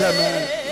yeah. Frère,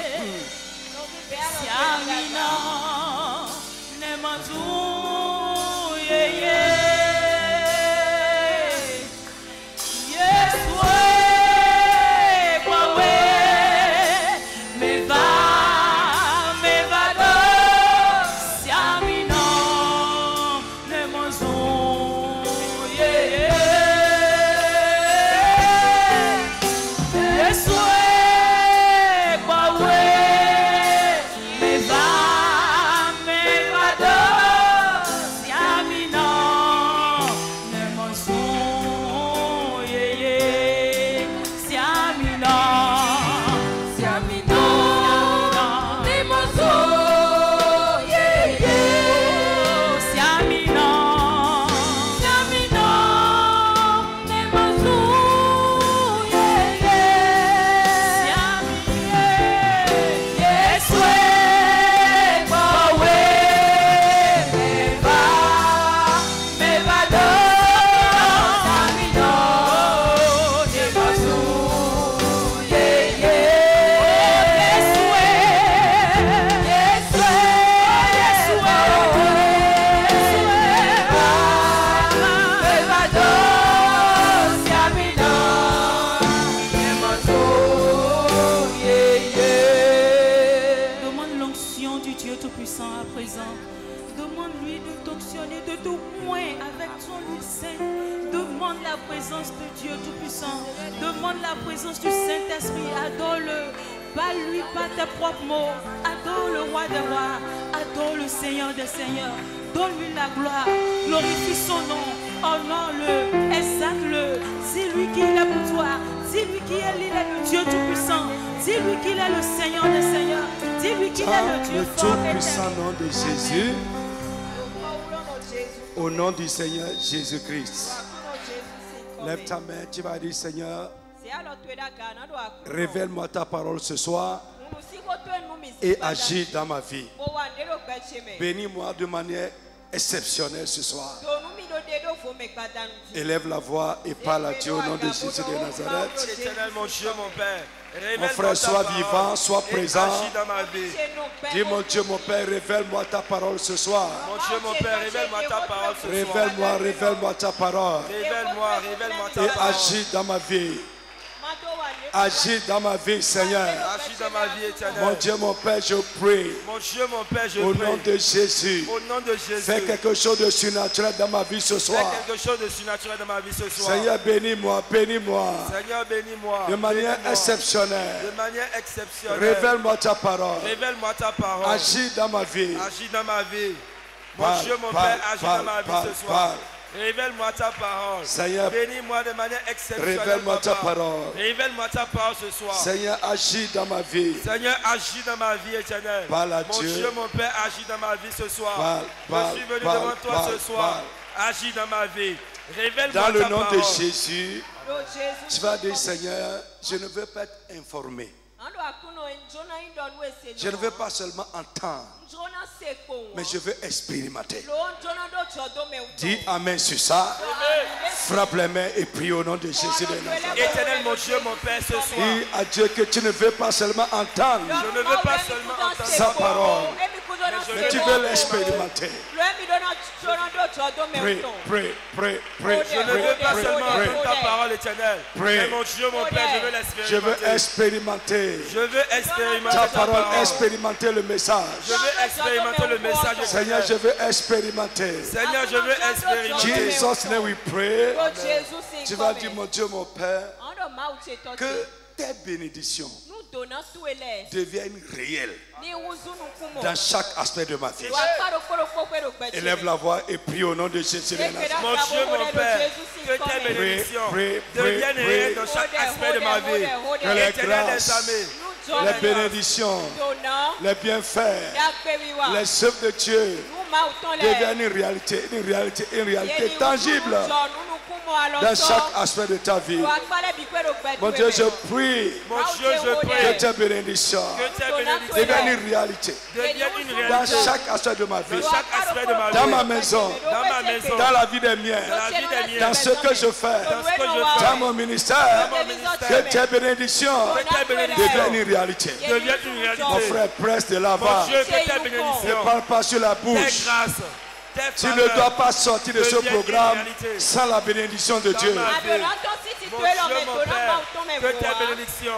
Glorifie son nom. Honore-le. Exalte-le. Dis-lui qu'il est pour toi. Dis-lui qu'il est, il est le Dieu Tout-Puissant. Dis-lui qu'il est le Seigneur des seigneurs. Dis-lui qu'il est le Dieu le fort et tout-puissant nom de Jésus, au nom du Seigneur Jésus-Christ, lève ta main, tu vas dire Seigneur, révèle-moi ta parole ce soir et agis dans ma vie. Bénis-moi de manière exceptionnelle ce soir. Élève la voix et parle à Dieu au nom de Jésus de Nazareth. Mon Dieu, mon Père. Mon révèle-moi frère, sois vivant, sois et présent. Dis mon Dieu, mon Père, révèle-moi ta parole ce soir. Mon Dieu, mon Père, révèle-moi ta parole ce soir. Révèle-moi, révèle-moi ta parole. Révèle-moi, révèle-moi ta Et parole. agis dans ma vie. Agis dans ma vie, Seigneur. Agis dans ma vie éternelle. Mon Dieu, mon Père, je prie. Mon Dieu, mon Père, je Au prie. nom de Jésus. Au nom de Jésus. Fais quelque chose de surnaturel dans ma vie ce Fais soir. quelque chose de surnaturel dans ma vie ce soir. Seigneur, bénis-moi, bénis-moi. Seigneur, bénis-moi. De manière Bénis-moi. exceptionnelle. De manière exceptionnelle. Révèle-moi ta parole. Révèle-moi ta parole. Agis dans ma vie. Agis dans ma vie. Mon Dieu, mon Père, agis dans ma vie ce soir. Révèle-moi ta parole. Seigneur, Bénis-moi de manière exceptionnelle. révèle-moi ta parole. Révèle-moi ta parole ce soir. Seigneur, agis dans ma vie. Seigneur, agis dans ma vie éternelle. Parle à mon Dieu. Dieu, mon Père, agis dans ma vie ce soir. Parle, parle, Je suis venu parle, devant toi parle, ce soir. Agis dans ma vie. Révèle-moi Dans le ta nom parole. de Jésus, tu vas dire, Seigneur, je ne veux pas être informé. Je ne veux pas seulement entendre, mais je veux expérimenter. Dis Amen sur ça. Frappe les mains et prie au nom de Jésus de Nazareth. Éternel, mon Dieu, mon Père, ce soir. Dis à Dieu que tu ne veux pas seulement entendre, Je ne veux pas seulement entendre sa parole, mais tu veux l'expérimenter. Prie, prie, prie, prie, Je ne veux pas seulement entendre ta parole éternelle. Prie. Mais mon Dieu, mon Père, je veux Je veux l'expérimenter. expérimenter Je veux expérimenter ta parole. expérimenter le message. Je veux expérimenter le message. Seigneur, je veux expérimenter. Seigneur, je veux expérimenter. Jesus name we pray. Tu vas dire, mon Dieu, mon Père, que tes bénédictions deviennent réelles dans chaque aspect de ma vie. Élève la voix et prie au nom de Jésus. Mon Dieu, mon Père, que tes Prie, bénédictions prie, prie, deviennent réelles dans chaque aspect de ma vie. Que les grâces, les bénédictions, les bienfaits, les œuvres de Dieu deviennent une réalité, une réalité, une réalité tangible dans chaque aspect de ta vie. Mon Dieu, je prie. Que tes bénédictions deviennent une réalité. Dans chaque aspect de ma vie, dans ma maison, dans la vie des miens, dans ce que je fais, dans mon ministère. Que tes bénédictions deviennent une réalité. Mon frère, presse de l'avant. Ne parle pas sur la bouche. Tu ne dois pas sortir de ce programme sans la bénédiction de Dieu. que tes bénédictions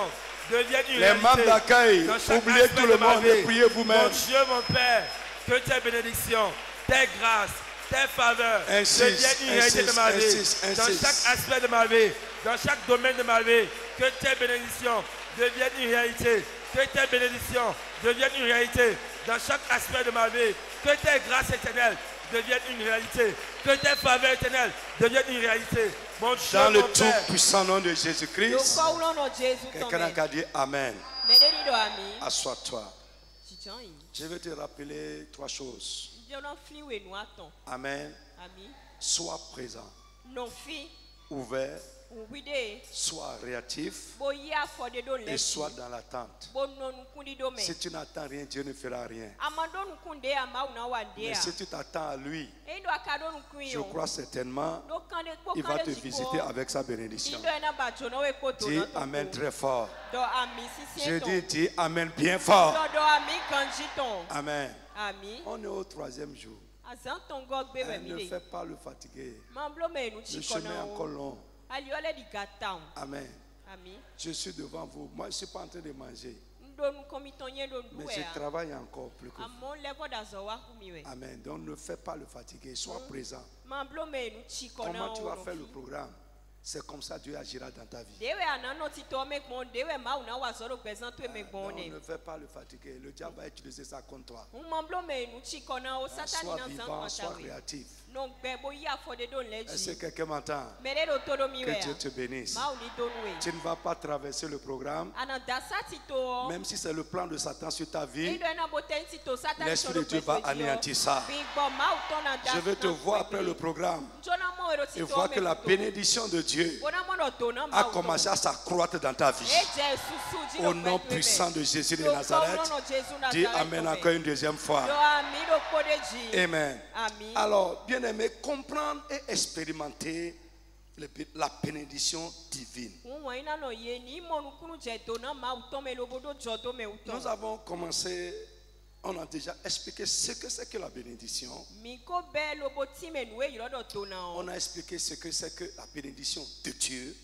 deviennent une Les membres d'accueil, oubliez tout le monde et priez vous-même. Mon Dieu, mon Père, que tes bénédictions, tes grâces, tes faveurs deviennent une réalité de ma vie. Dans chaque aspect de ma vie, dans chaque domaine de ma vie, que tes bénédictions deviennent une réalité. Que tes bénédictions deviennent une réalité dans chaque aspect de ma vie. Que tes grâces éternelles deviennent une réalité. Que tes faveurs éternelles deviennent une réalité. Mon Dieu, Dans le mon tout puissant nom de Jésus-Christ, quelqu'un a dire Amen. Assois-toi. Je vais te rappeler trois choses. Amen. Sois présent, ouvert, sois réactif et sois dans l'attente. Si tu n'attends rien, Dieu ne fera rien. Mais si tu t'attends à lui, je crois certainement il va te visiter avec sa bénédiction. Dis Amen très fort. Je dis, dis Amen bien fort. Amen. On est au troisième jour. Elle ne fait pas le fatigué. Le chemin est encore long. Amen. Je suis devant vous. Moi, je ne suis pas en train de manger. Mais je travaille encore plus que vous. Amen. Donc ne fais pas le fatigué. Sois présent. Comment tu vas faire le programme? C'est comme ça Dieu agira dans ta vie. Donc, ne fais pas le fatigué. Le diable va utiliser ça contre toi. Sois vivant, sois créatif. Est-ce que quelqu'un m'entend Que Dieu te bénisse. Tu ne vas pas traverser le programme, même si c'est le plan de Satan sur ta vie. L'Esprit de Dieu va anéantir ça. Je vais te voir après le programme. Et voir que la bénédiction de Dieu a commencé à s'accroître dans ta vie. Au nom puissant de Jésus de Nazareth, dis Amen encore une deuxième fois. Amen. Alors, bien aimé, comprendre et expérimenter le- la bénédiction divine. Nous avons commencé, on a déjà expliqué ce que c'est que la bénédiction. On a expliqué ce que c'est que la bénédiction de Dieu.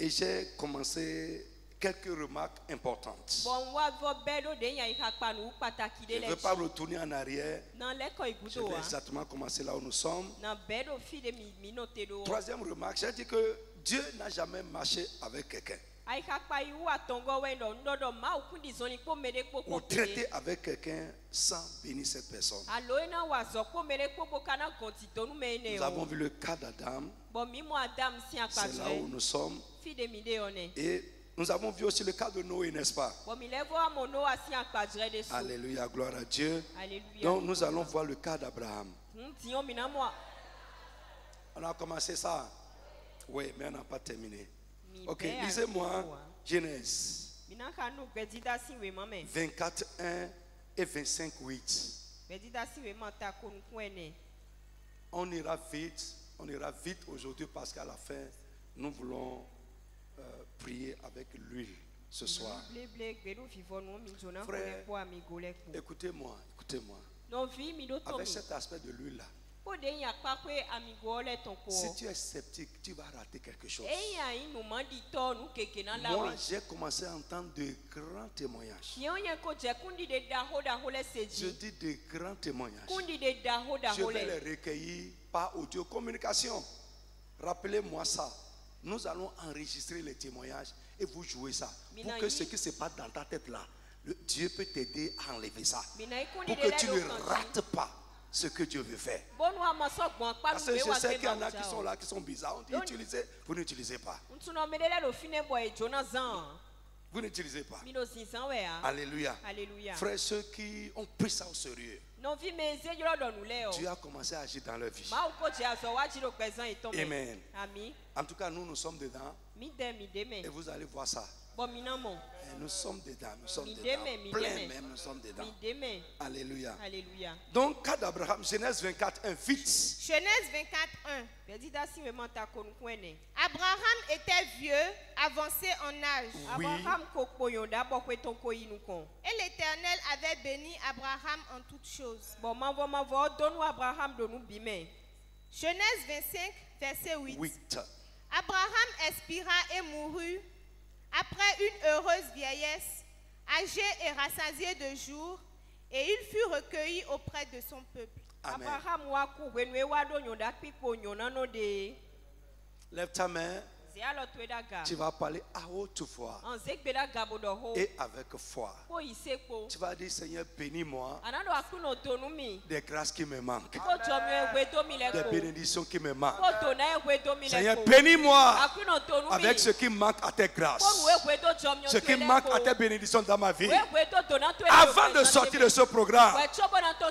Et j'ai commencé quelques remarques importantes. Je ne veux pas retourner en arrière. Je vais exactement commencer là où nous sommes. Troisième remarque, j'ai dit que Dieu n'a jamais marché avec quelqu'un ou traité avec quelqu'un sans bénir cette personne. Nous avons vu le cas d'Adam, c'est là où nous sommes. Et nous avons vu aussi le cas de Noé, n'est-ce pas? Alléluia, gloire à Dieu. Donc nous allons voir le cas d'Abraham. On a commencé ça. Oui, mais on n'a pas terminé. Ok, lisez-moi Genèse. 24, 1 et 25, 8. On ira vite, on ira vite aujourd'hui parce qu'à la fin, nous voulons euh, prier avec l'huile ce soir. Frère, écoutez-moi, écoutez-moi. Avec cet aspect de l'huile là, si tu es sceptique, tu vas rater quelque chose. Moi, j'ai commencé à entendre de grands témoignages. Je dis de grands témoignages. Je vais les recueillir par audio communication. Rappelez-moi ça. Nous allons enregistrer les témoignages et vous jouez ça. Pour que ce qui se passe dans ta tête là, le- Dieu peut t'aider à enlever ça. Pour que tu ne rates pas ce que Dieu veut faire. Parce que je sais qu'il y en a qui sont là, qui sont bizarres. On dit utilisez, vous n'utilisez pas. Vous n'utilisez pas. Alléluia. Alléluia. Frères, ceux qui ont pris ça au sérieux, Tu as commencé à agir dans leur vie. Amen. En tout cas, nous, nous sommes dedans. Et vous allez voir ça nous sommes dedans, nous sommes dedans. Plein même, nous sommes dedans. Alléluia. Alléluia. Donc, cas d'Abraham, Genèse 24, 1, vite. Genèse 24, 1. Abraham était vieux, avancé en âge. Oui. Et l'Éternel avait béni Abraham en toutes choses. Genèse 25, verset 8. 8. Abraham expira et mourut après une heureuse vieillesse, âgé et rassasié de jours, et il fut recueilli auprès de son peuple. Amen. Lève ta main. Tu vas parler à haute voix. Et avec foi. Tu vas dire Seigneur, bénis-moi. Des grâces qui me manquent, des bénédictions qui me manquent. Seigneur, bénis-moi avec ce qui manque à tes grâces, ce qui manque à tes bénédictions dans ma vie. Avant de sortir de ce programme,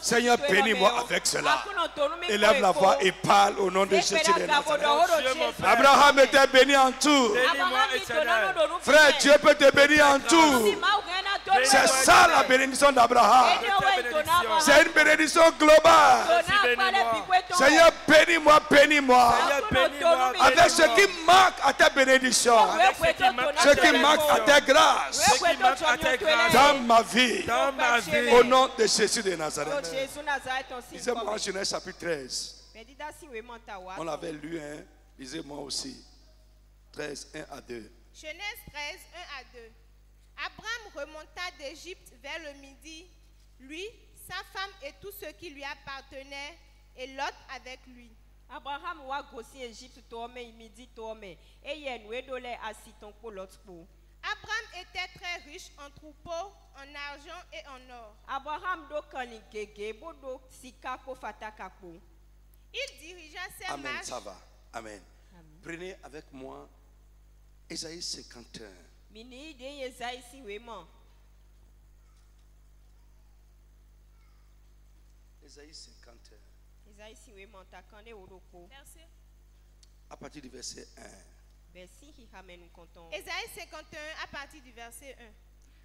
Seigneur, bénis-moi avec cela. Élève la voix et parle au nom de Jésus. Abraham était béni en tout. Frère, Dieu peut te bénir en tout. C'est ça la bénédiction d'Abraham. C'est une bénédiction globale. Seigneur, bénis-moi, bénis-moi. Avec ce qui manque à ta bénédiction. Ce qui manque à ta grâce. Dans ma vie. Au nom de Jésus de Nazareth. Lisez-moi en Genèse chapitre 13. On l'avait lu, hein. Lisez-moi aussi. 13, 1 à 2. Genèse 13, 1 à 2. Abraham remonta d'Égypte vers le midi, lui, sa femme et tout ce qui lui appartenait, et Lot avec lui. Abraham wa gosi Égypte tome midi tome eye nu dole asiton po Lot po. Abraham était très riche en troupeaux, en argent et en or. Abraham do kani gege bo do sika ko fataka po. Il dirigea ses Amen, marches. ça va. Amen. Prenez avec moi Ésaïe 51. Mini de Yesai si wemo. Ésaïe 51. Yesai si wemo takande oroko. Verset. À partir du verset 1. Versi hi hamenu konton. Ésaïe 51 à partir du verset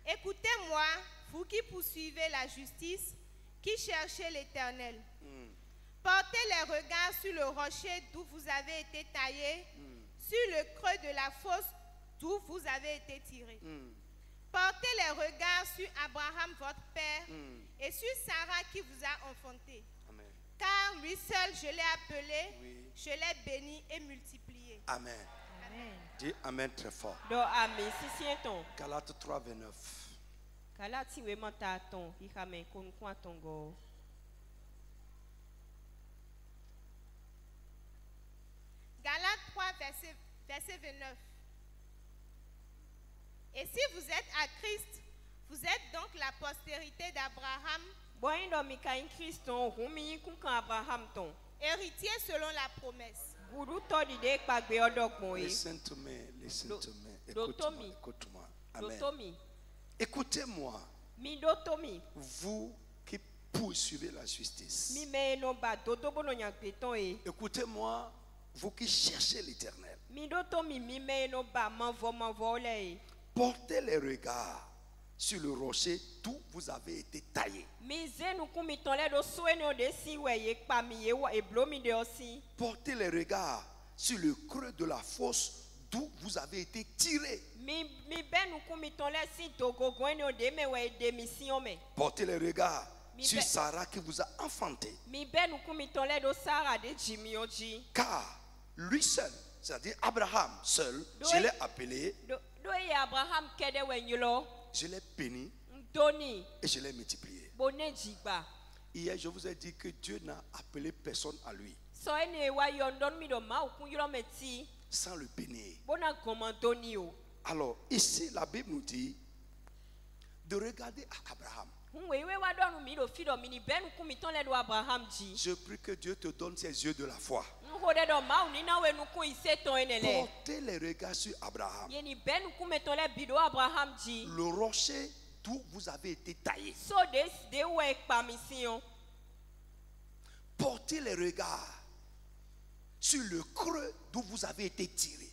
1. Écoutez-moi, vous qui poursuivez la justice, qui cherchez l'Éternel. Hmm. Portez les regards sur le rocher d'où vous avez été taillé, sur le creux de la fosse d'où vous avez été tiré. Hmm. Portez les regards sur Abraham, votre père, Hmm. et sur Sarah qui vous a enfanté. Amen. Car lui seul, je l'ai appelé, Oui. je l'ai béni et multiplié. Amen. Amen. Dis Amen très fort. Do ame si sienton. Galates 3, 29. Kala ti wemo ta ton hi hamen kon kwa tongo. Galates 3, verset, verset 29. Et si vous êtes à Christ, vous êtes donc la postérité d'Abraham, héritier selon la promesse. Listen to me. Listen to me. Écoute-moi. Écoute-moi. Amen. Écoutez-moi, vous qui poursuivez la justice. E. Écoutez-moi, vous qui cherchez l'éternel. Portez les regards sur le rocher d'où vous avez été taillé. Portez les regards sur le creux de la fosse d'où vous avez été tiré. Portez les regards sur Sarah qui vous a enfanté. Car lui seul, c'est-à-dire Abraham seul, je l'ai appelé, Je l'ai béni et je l'ai multiplié. Hier, je vous ai dit que Dieu n'a appelé personne à lui sans le bénir. Alors, ici, la Bible nous dit de regarder à Abraham. Je prie que Dieu te donne ses yeux de la foi. Portez les regards sur Abraham, le rocher d'où vous avez été taillé. Portez les regards sur le creux d'où vous avez été tiré.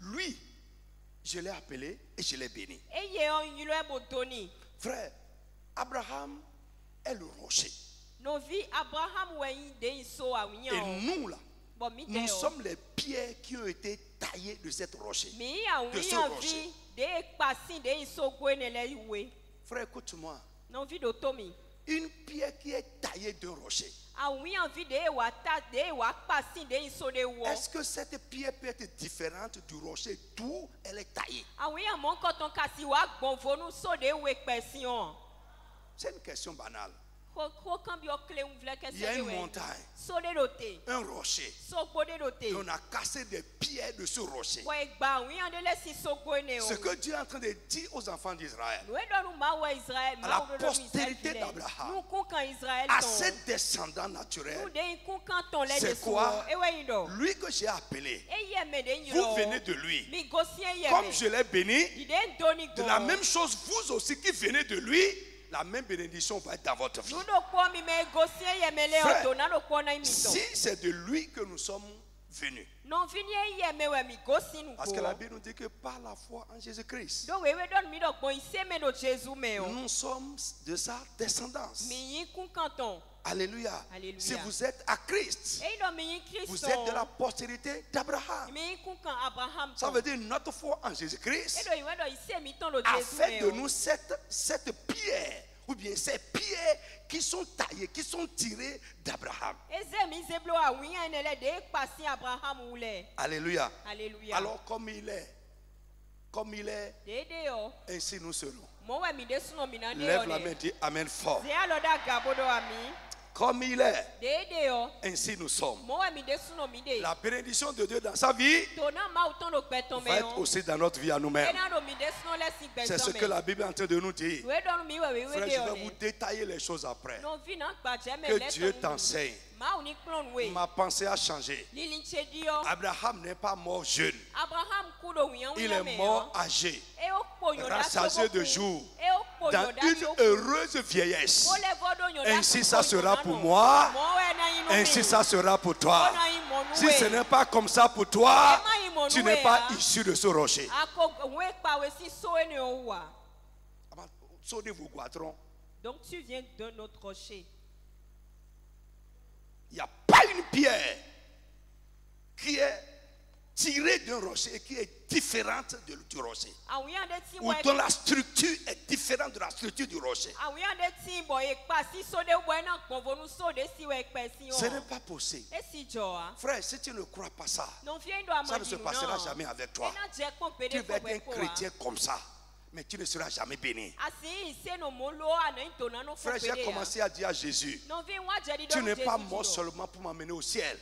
Lui, je l'ai appelé et je l'ai béni. Frère, Abraham est le rocher. Et nous là, nous sommes les pierres qui ont été taillées de cette rocher. De ce rocher. Frère, écoute-moi. Une pierre qui est taillée de rocher. Est-ce que cette pierre peut être différente du rocher d'où elle est taillée? C'est une question banale. Il y a une montagne, un rocher. Et on a cassé des pierres de ce rocher. Ce que Dieu est en train de dire aux enfants d'Israël, à la postérité d'Abraham, à ses descendants naturels, c'est quoi Lui que j'ai appelé, vous venez de lui. Comme je l'ai béni, de la même chose, vous aussi qui venez de lui, la même bénédiction va être dans votre vie. si c'est de lui que nous sommes venus. Parce que la Bible nous dit que par la foi en Jésus-Christ, nous sommes de sa descendance. Alléluia. Si vous êtes à Christ, vous êtes de la postérité d'Abraham. Ça veut dire notre foi en Jésus-Christ a fait de nous cette, cette pierre ou bien ces pierres qui sont taillées, qui sont tirées d'Abraham. Alléluia. Alors comme il est, comme il est, ainsi nous serons. Lève la main, dis Amen fort. Comme il est, ainsi nous sommes. La bénédiction de Dieu dans sa vie va être aussi dans notre vie à nous-mêmes. C'est ce que la Bible est en train de nous dire. Frère, je vais vous détailler les choses après. Que Dieu t'enseigne. Ma pensée a changé. Abraham n'est pas mort jeune. Il est mort âgé, rassasié de jour, dans une heureuse vieillesse. Ainsi ça sera pour moi, ainsi ça sera pour toi. Si ce n'est pas comme ça pour toi, tu n'es pas issu de ce rocher. Donc tu viens de notre rocher. Il n'y a pas une pierre qui est tirée d'un rocher qui est différente de, du rocher. Ah Ou dont la structure est différente de la structure du rocher. Ah Ce n'est pas possible. Frère, si tu ne crois pas ça, ça ne se passera jamais avec toi. Tu vas être un chrétien comme ça mais tu ne seras jamais béni. Frère, j'ai commencé à dire à Jésus, tu n'es pas mort seulement pour m'amener au ciel,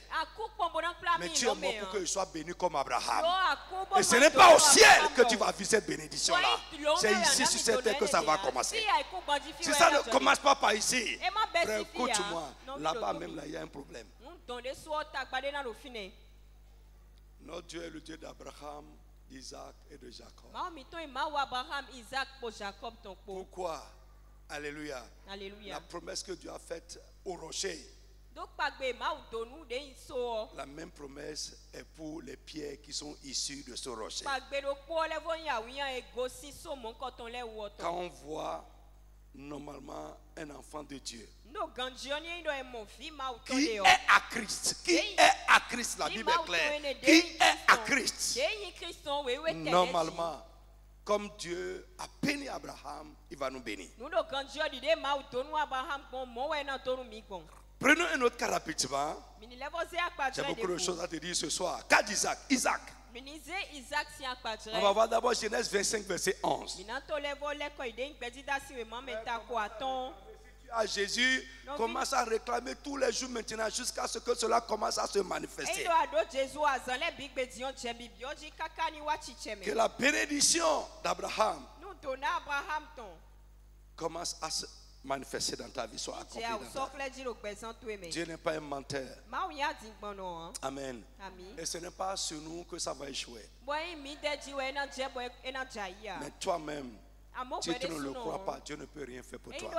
mais tu es mort pour que je sois béni comme Abraham. Et ce n'est pas au ciel que tu vas vivre cette bénédiction-là. C'est ici sur cette terre que ça va commencer. Si ça ne commence pas par ici, frère, écoute-moi, là-bas même, là, il y a un problème. Notre Dieu est le Dieu d'Abraham, Isaac et de Jacob. Pourquoi? Alléluia. La promesse que Dieu a faite au rocher. La même promesse est pour les pierres qui sont issues de ce rocher. Quand on voit normalement un enfant de Dieu qui est à Christ, qui est à Christ, la Bible est claire, qui est à Christ, normalement, comme Dieu a béni Abraham, il va nous bénir. Prenons un autre cas rapidement. J'ai beaucoup de choses à te dire ce soir. Cas d'Isaac. Isaac. On va voir d'abord Genèse 25, verset 11. À Jésus commence à réclamer tous les jours maintenant jusqu'à ce que cela commence à se manifester. Que la bénédiction d'Abraham commence à se manifester dans ta vie, soit accompli dans Dieu n'est pas un menteur. Hein? Amen. Et ce n'est pas sur nous que ça va échouer. Mais toi-même, Si tu ne le crois pas, Dieu ne peut rien faire pour toi.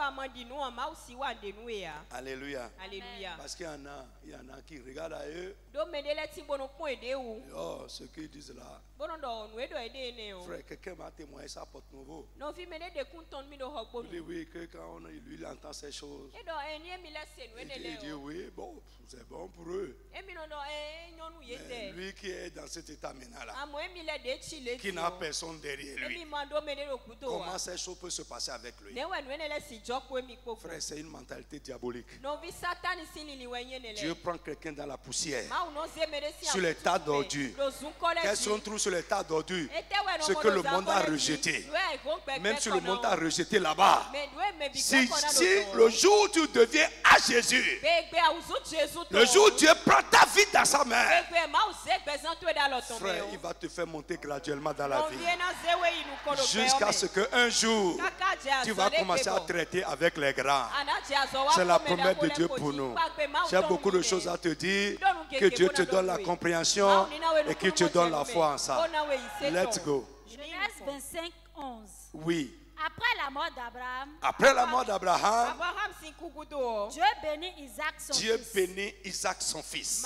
Alléluia. Parce qu'il y en a, il y en a qui regardent à eux. Oh, ce qu'ils disent là. Frère, quelqu'un m'a témoigné ça porte nouveau. Il dit oui, que quand on, lui il entend ces choses. Il dit, oui, bon, c'est bon pour eux. Mais lui qui est dans cet état maintenant là, qui n'a personne derrière lui, comment ces choses peuvent se passer avec lui? Frère, c'est une mentalité diabolique. Dieu prend quelqu'un dans la poussière, sur les tas d'ordures. Qu'elles sont trop sur les tas d'ordures Ce que le monde a rejeté. Même si le monde a rejeté là-bas. Si, si le jour où tu deviens à Jésus, le jour où Dieu prend ta vie dans sa main, frère, il va te faire monter graduellement dans la vie. Jusqu'à ce qu'un jour, tu vas commencer à traiter avec les grands. C'est la promesse de Dieu pour nous. J'ai beaucoup de choses à te dire. Que Dieu te donne la compréhension et qu'il te donne la foi en ça. Let's go. Genèse 25, 11. Oui. Après la mort d'Abraham, après la mort d'Abraham, Dieu bénit Isaac son Dieu fils. bénit Isaac son fils.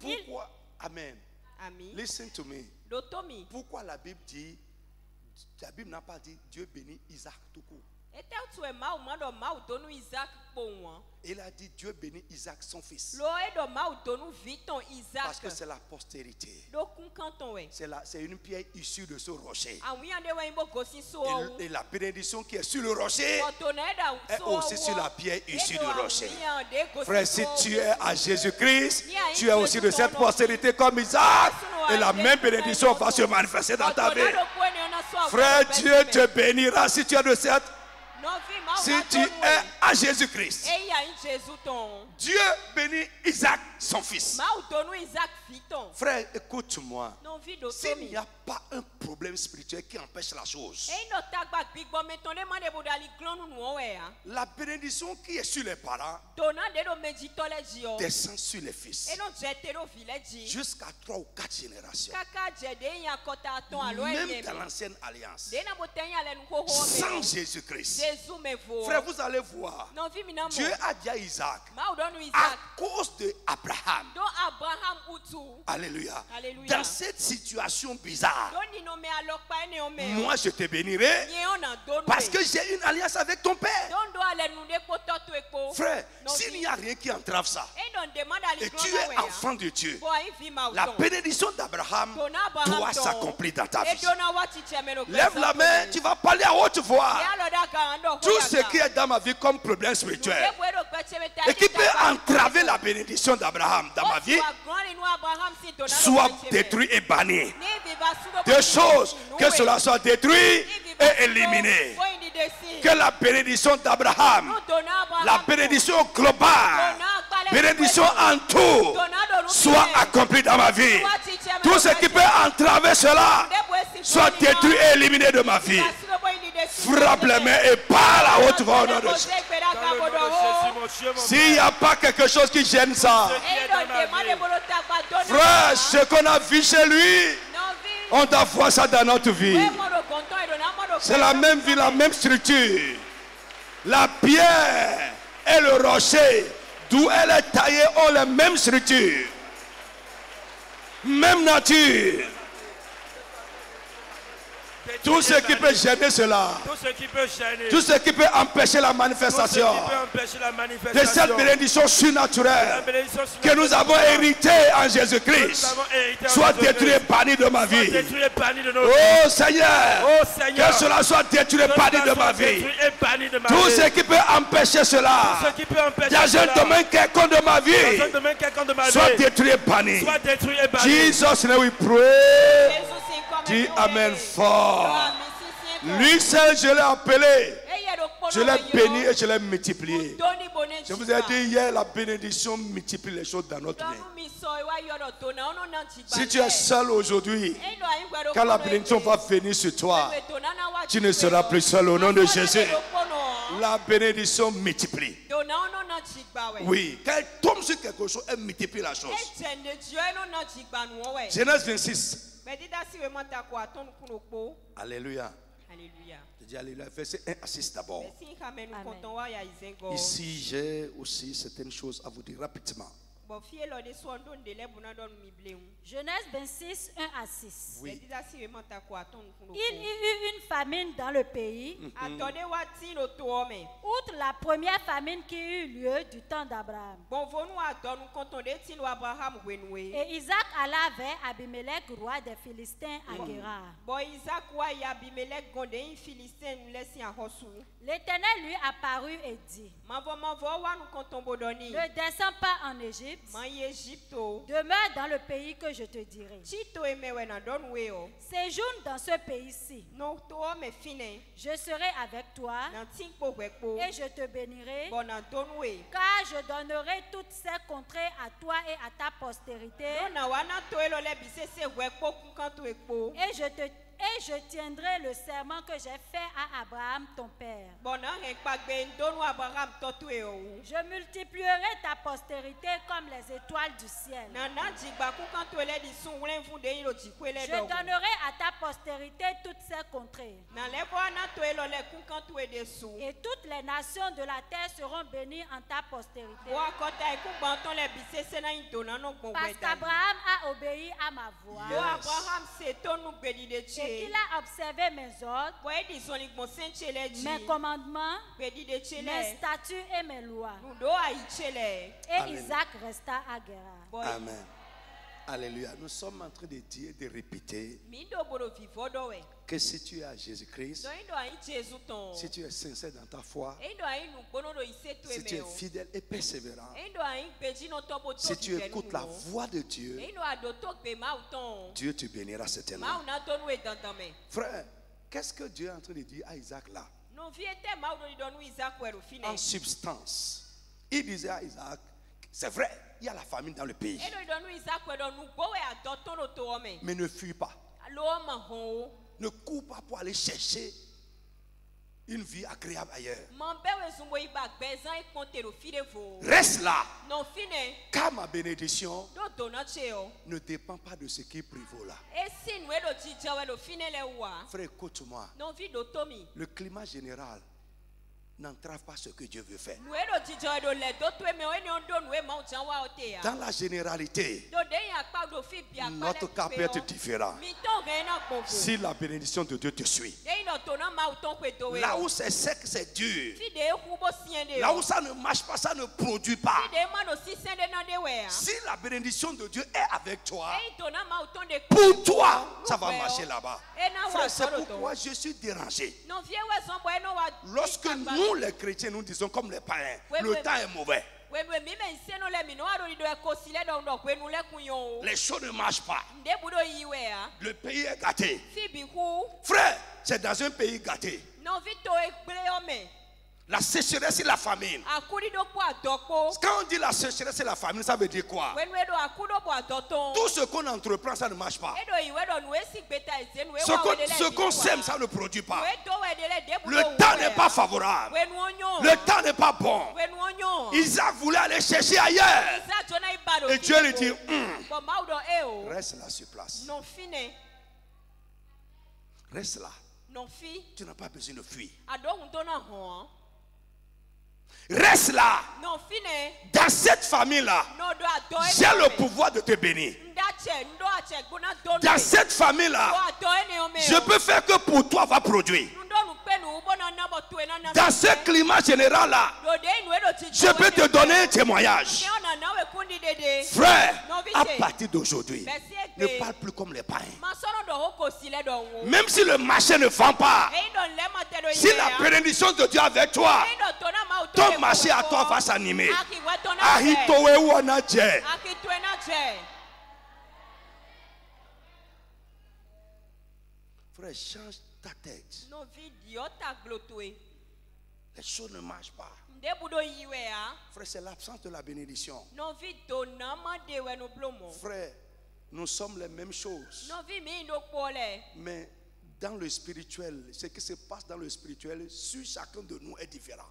Pourquoi? Amen. Listen to me. Pourquoi la Bible dit, la Bible n'a pas dit Dieu bénit Isaac tout court? Il a dit Dieu bénit Isaac son fils. Parce que c'est la postérité. C'est une pierre issue de ce rocher. Et, et, la bénédiction qui est sur le rocher est aussi sur la pierre issue du rocher. Frère, si tu es à Jésus-Christ, tu es aussi de cette postérité comme Isaac. Et la même bénédiction va se manifester dans ta vie. Frère, Dieu te bénira si tu es de cette si tu es à Jésus-Christ, Dieu bénit Isaac, son fils. Frère, écoute-moi. S'il n'y a pas un problème spirituel qui empêche la chose, la bénédiction qui est sur les parents descend sur les fils. Jusqu'à trois ou quatre générations. Même dans l'ancienne alliance, sans Jésus-Christ. Frère, vous allez voir. Dieu a dit à Isaac, à cause de Abraham. Alléluia. Dans cette situation bizarre, moi je te bénirai parce que j'ai une alliance avec ton père. Frère, s'il n'y a rien qui entrave ça, et tu es enfant de Dieu, la bénédiction d'Abraham doit s'accomplir dans ta vie. Lève la main, tu vas parler à haute voix. Tout ce qui est dans ma vie comme problème spirituel et qui peut entraver la bénédiction d'Abraham dans ma vie soit détruit et banni. Deux choses, que cela soit détruit et éliminé. Que la bénédiction d'Abraham, la bénédiction globale, bénédiction en tout, soit accomplie dans ma vie. Tout ce qui peut entraver cela soit détruit et éliminé de ma vie. Frappe les mains et parle à haute voix. S'il n'y a pas quelque chose qui gêne ça, frère, ce qu'on a vu chez lui, on doit voir ça dans notre vie. C'est la même vie, la même structure. La pierre et le rocher, d'où elle est taillée, ont la même structure. Même nature. Tout ce qui peut gêner cela. Tout ce qui peut empêcher la manifestation de cette bénédiction surnaturelle que nous avons héritée en Jésus-Christ soit détruit et banni de ma vie. Oh Seigneur, que cela soit détruit et banni de ma vie. Tout ce qui peut empêcher cela dans un domaine quelconque de ma vie soit détruit et banni. Jesus, we pray. Dis Amen fort. Lui seul, je l'ai appelé. Je l'ai béni et je l'ai multiplié. Je vous ai dit hier, la bénédiction multiplie les choses dans notre vie. Si tu es seul aujourd'hui, quand la bénédiction va venir sur toi, tu ne seras plus seul au nom de Jésus. La bénédiction multiplie. Oui, quand elle tombe sur quelque chose, elle multiplie la chose. Genèse 26. Alléluia. Alléluia. Je dis Alléluia. Verset 1 à 6 d'abord. Ici, j'ai aussi certaines choses à vous dire rapidement. Genèse 26, 1 à 6. Il y eut une famine dans le pays. Mhm. Outre la première famine qui eut lieu du temps d'Abraham. Et Isaac alla vers Abimelech, roi des Philistins, à. Guérard. L'Éternel lui apparut et dit Ne descends pas en Égypte Demeure dans le pays que je te dirai. Séjourne dans ce pays-ci. Je serai avec toi. Et je te bénirai. Car je donnerai toutes ces contrées à toi et à ta postérité. Et je te et je tiendrai le serment que j'ai fait à Abraham ton père. Je multiplierai ta postérité comme les étoiles du ciel. Je donnerai à ta postérité toutes ces contrées. Et toutes les nations de la terre seront bénies en ta postérité. Parce qu'Abraham a obéi à ma voix qu'il a observé mes ordres, mes commandements, mes statuts et mes lois. Et Isaac resta à Guérard. Amen. Alléluia. Nous sommes en train de dire, de répéter que si tu es à Jésus-Christ, si tu es sincère dans ta foi, si tu es fidèle et persévérant, si tu écoutes la voix de Dieu, Dieu te bénira certainement. Frère, qu'est-ce que Dieu est en train de dire à Isaac là? En substance, il disait à Isaac, c'est vrai, il y a la famine dans le pays. Mais ne fuis pas. Ne cours pas pour aller chercher une vie agréable ailleurs. Reste là. Car ma bénédiction ne dépend pas de ce qui prévaut là. Frère, écoute-moi. Le climat général n'entrave pas ce que Dieu veut faire. Dans la généralité, notre cas peut être différent. Si la bénédiction de Dieu te suit, là où c'est sec, c'est dur. Là où ça ne marche pas, ça ne produit pas. Si la bénédiction de Dieu est avec toi, pour toi, ça va marcher là-bas. C'est pourquoi je suis dérangé. Lorsque nous, les chrétiens, nous disons comme les païens, le temps est mauvais. Les choses ne marchent pas. Le pays est gâté. Frère, c'est dans un pays gâté. La sécheresse et la famine. Quand on dit la sécheresse et la famine, ça veut dire quoi? Tout ce qu'on entreprend, ça ne marche pas. Ce qu'on sème, ça ne produit pas. Le temps n'est pas favorable. Le temps n'est pas bon. Isaac voulait aller chercher ailleurs. Et Dieu lui dit, hum, reste là sur place. Reste là. Tu n'as pas besoin de fuir. Reste là. Dans cette famille-là, j'ai le pouvoir de te bénir. Dans cette famille-là, je peux faire que pour toi va produire. Dans ce climat général-là, je peux te donner un témoignage. Frère, à partir d'aujourd'hui, ne parle plus comme les païens. Même si le marché ne vend pas, si la bénédiction de Dieu avec toi, ton marché à toi va s'animer. Frère, change ta tête. Les choses ne marchent pas. Frère, c'est l'absence de la bénédiction. Frère, nous sommes les mêmes choses. Mais dans le spirituel, ce qui se passe dans le spirituel, sur chacun de nous est différent.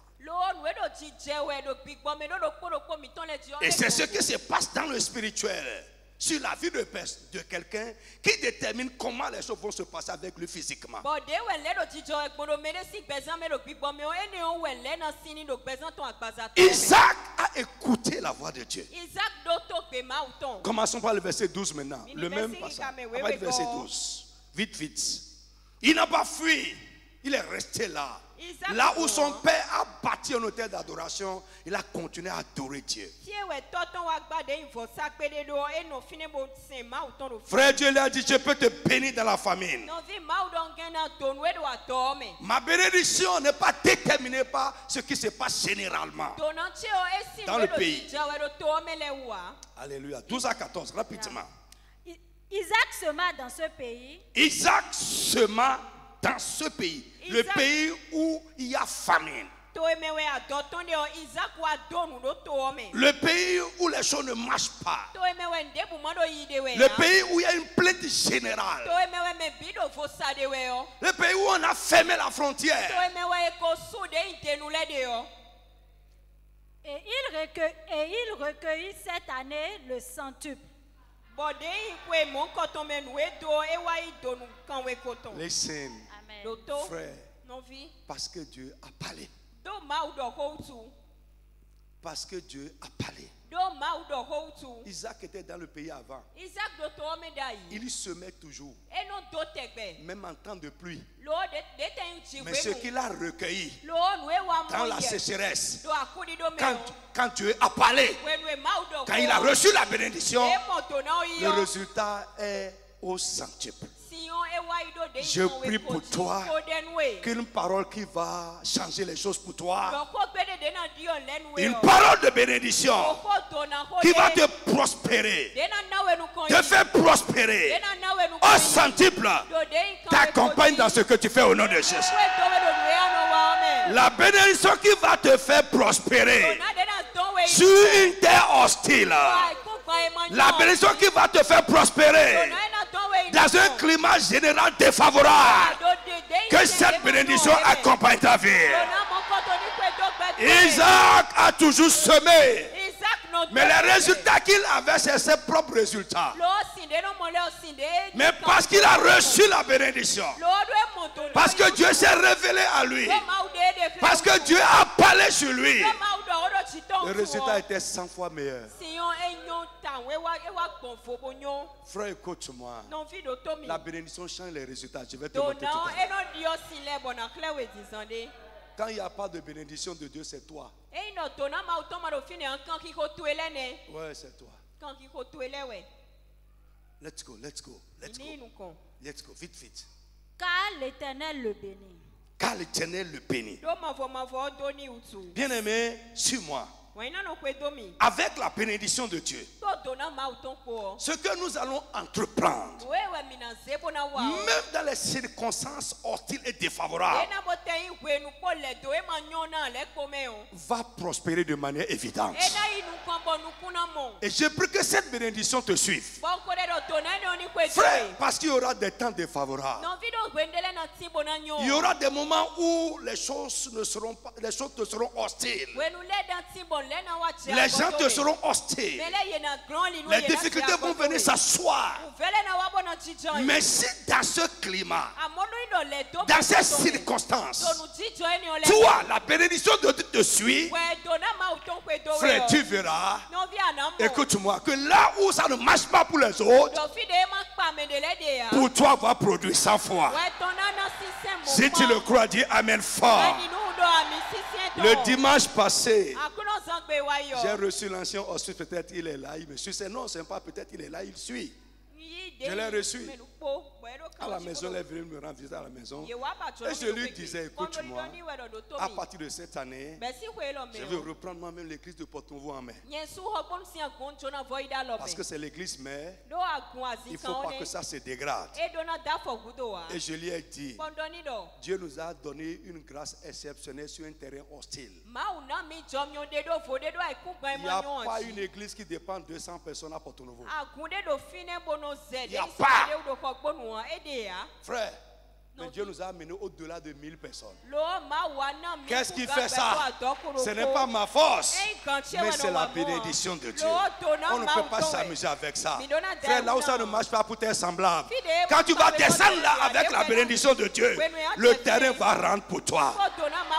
Et c'est ce qui se passe dans le spirituel sur la vie de, de quelqu'un qui détermine comment les choses vont se passer avec lui physiquement. Isaac a écouté la voix de Dieu. Commençons par le verset 12 maintenant. Le même passage. le verset 12. Vite, vite. Il n'a pas fui. Il est resté là. Là où son père a bâti un hôtel d'adoration, il a continué à adorer Dieu. Frère Dieu lui a dit, je peux te bénir dans la famine. Ma bénédiction n'est pas déterminée par ce qui se passe généralement dans le pays. Alléluia. 12 à 14, rapidement. Isaac sema dans ce pays. Isaac sema dans ce pays, le pays où il y a famine. Le pays où les choses ne marchent pas. Le pays où il y a une plainte générale. Le pays où on a fermé la frontière. Et il, recueillit, et il recueillit cette année le centuple. Listen, frère, parce que Dieu a parlé. Parce que Dieu a parlé. Isaac était dans le pays avant. Il semait toujours. Même en temps de pluie. Mais ce qu'il a recueilli dans la sécheresse, quand, quand Dieu a parlé, quand il a reçu la bénédiction, le résultat est au centuple. Je prie pour toi qu'une parole qui va changer les choses pour toi, une parole de bénédiction qui va te prospérer, te faire prospérer. Au centuple, t'accompagne dans ce que tu fais au nom de Jésus. La bénédiction qui va te faire prospérer. Sur une terre hostile. La bénédiction qui va te faire prospérer dans un climat général défavorable. Que cette bénédiction accompagne ta vie. Isaac a toujours semé. Mais les résultats qu'il avait, c'est ses propres résultats. Mais parce qu'il a reçu la bénédiction. Parce que Dieu s'est révélé à lui. Parce que Dieu a parlé sur lui. Le résultat était 100 fois meilleur. Frère, écoute-moi. La bénédiction change les résultats. Je vais te montrer tout Quand il n'y a pas de bénédiction de Dieu, c'est toi. Ouais, c'est toi. Let's go, let's go, let's go. Let's go, vite, vite. Car l'éternel le bénit. Car l'éternel le bénit. Bien aimé, suis-moi. Avec la bénédiction de Dieu, ce que nous allons entreprendre, même dans les circonstances hostiles et défavorables, va prospérer de manière évidente. Et je prie que cette bénédiction te suive. Frère, parce qu'il y aura des temps défavorables. Il y aura des moments où les choses ne seront pas, les choses te seront hostiles. Les gens te seront hostiles. Les difficultés vont venir s'asseoir. Mais si dans ce climat, dans ces circonstances, toi, la bénédiction de Dieu te suit, frère, tu verras, écoute-moi, que là où ça ne marche pas pour les autres, pour toi va produire 100 fois. Si tu le crois, dis Amen fort. Le dimanche passé, j'ai reçu l'ancien ensuite peut-être il est là, il me suit. C'est non, c'est pas peut-être il est là, il suit. Je l'ai reçu. À la maison, elle est venue me rendre visite à la maison. Et je lui disais, écoute-moi, à partir de cette année, je vais reprendre moi-même l'église de Porto en main. Parce que c'est l'église mère. Il ne faut pas que ça se dégrade. Et je lui ai dit, Dieu nous a donné une grâce exceptionnelle sur un terrain hostile. Il n'y a pas une église qui dépend de 200 personnes à Porto. Il n'y a pas. Frère, Mais Dieu nous a amenés au-delà de 1000 personnes. Qu'est-ce qui fait ça Ce n'est pas ma force, mais c'est la bénédiction de Dieu. On ne peut pas s'amuser avec ça. Frère, là où ça ne marche pas pour tes semblables, quand tu vas descendre là avec la bénédiction de Dieu, le terrain va rendre pour toi.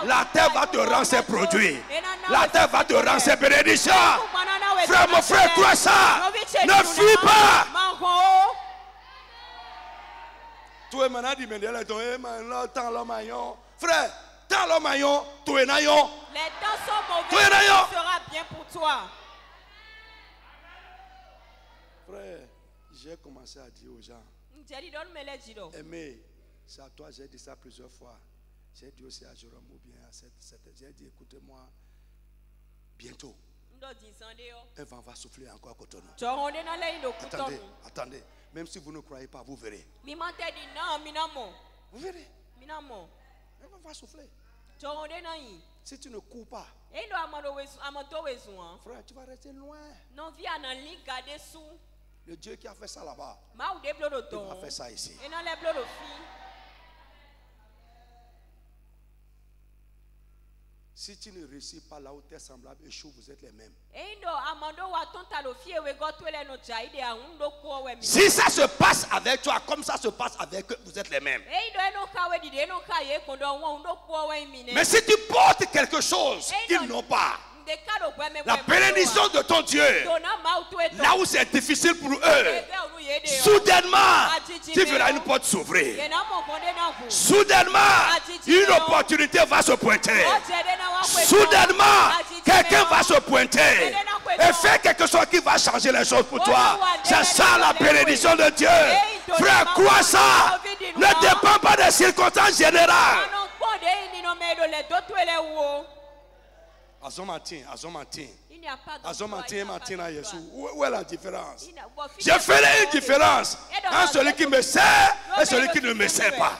La terre va te rendre ses produits. La terre va te rendre ses bénédictions. Frère, mon frère, crois ça. Ne fuis pas. Tu es maintenant dit, mais elle est tombée, tant le maillon. Frère, tant le maillon, tu es naillon. Les temps sont mauvais, ce sera bien pour toi. Frère, j'ai commencé à dire aux gens. Aimez, c'est à toi, j'ai dit ça plusieurs fois. J'ai dit aussi à Jérôme ou bien à cette, cette j'ai dit écoutez-moi, bientôt, un vent va souffler encore à nous. Attendez, attendez. Même si vous ne croyez pas, vous verrez. Vous verrez. On va souffler. Si tu ne cours pas, frère, tu vas rester loin. Le Dieu qui a fait ça là-bas, il va faire ça ici. Si tu ne réussis pas là où tes semblables échouent, vous êtes les mêmes. Si ça se passe avec toi comme ça se passe avec eux, vous êtes les mêmes. Mais si tu portes quelque chose qu'ils n'ont pas, la bénédiction de ton Dieu, là où c'est difficile pour eux, soudainement, tu verras une porte s'ouvrir. Soudainement, une opportunité va se pointer. Soudainement, quelqu'un va se pointer. Et faire quelque chose qui va changer les choses pour toi. C'est ça la bénédiction de Dieu. Frère, quoi ça. Ne dépend pas des circonstances générales. Il n'y a pas Azomatin, Matin à Jésus. Où est la différence? Je ferai une différence. Entre celui qui me sert et celui qui ne me sert pas.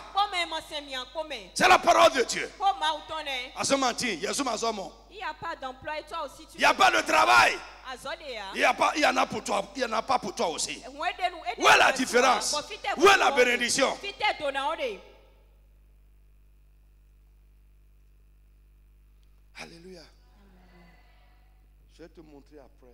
C'est la parole de Dieu. Il n'y a pas d'emploi et toi aussi tu Il n'y a pas de travail. Il y, a pas, il y en a pour toi, il n'y en a pas pour toi aussi. Où est la différence? Où est la bénédiction? Alléluia. Je vais te montrer après.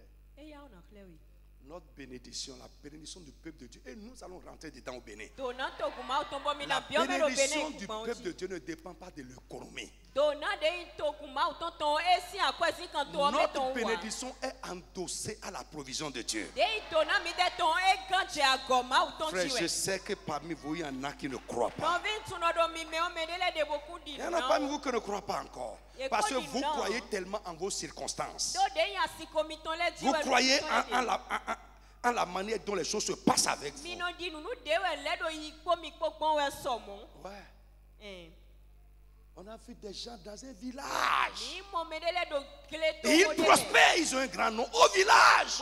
Notre bénédiction, la bénédiction du peuple de Dieu. Et nous allons rentrer dedans au Bénin. La bénédiction du peuple de Dieu ne dépend pas de l'économie. Notre bénédiction est endossée à la provision de Dieu. Frère, je sais que parmi vous, il y en a qui ne croient pas. Il y en a parmi vous qui ne croient pas encore. Parce que vous croyez tellement en vos circonstances. Vous croyez en, la, en, la, manière dont les choses se passent avec vous. Ouais. Eh. On a vu des gens dans un village. Et ils prospèrent, ils ont un grand nom au village.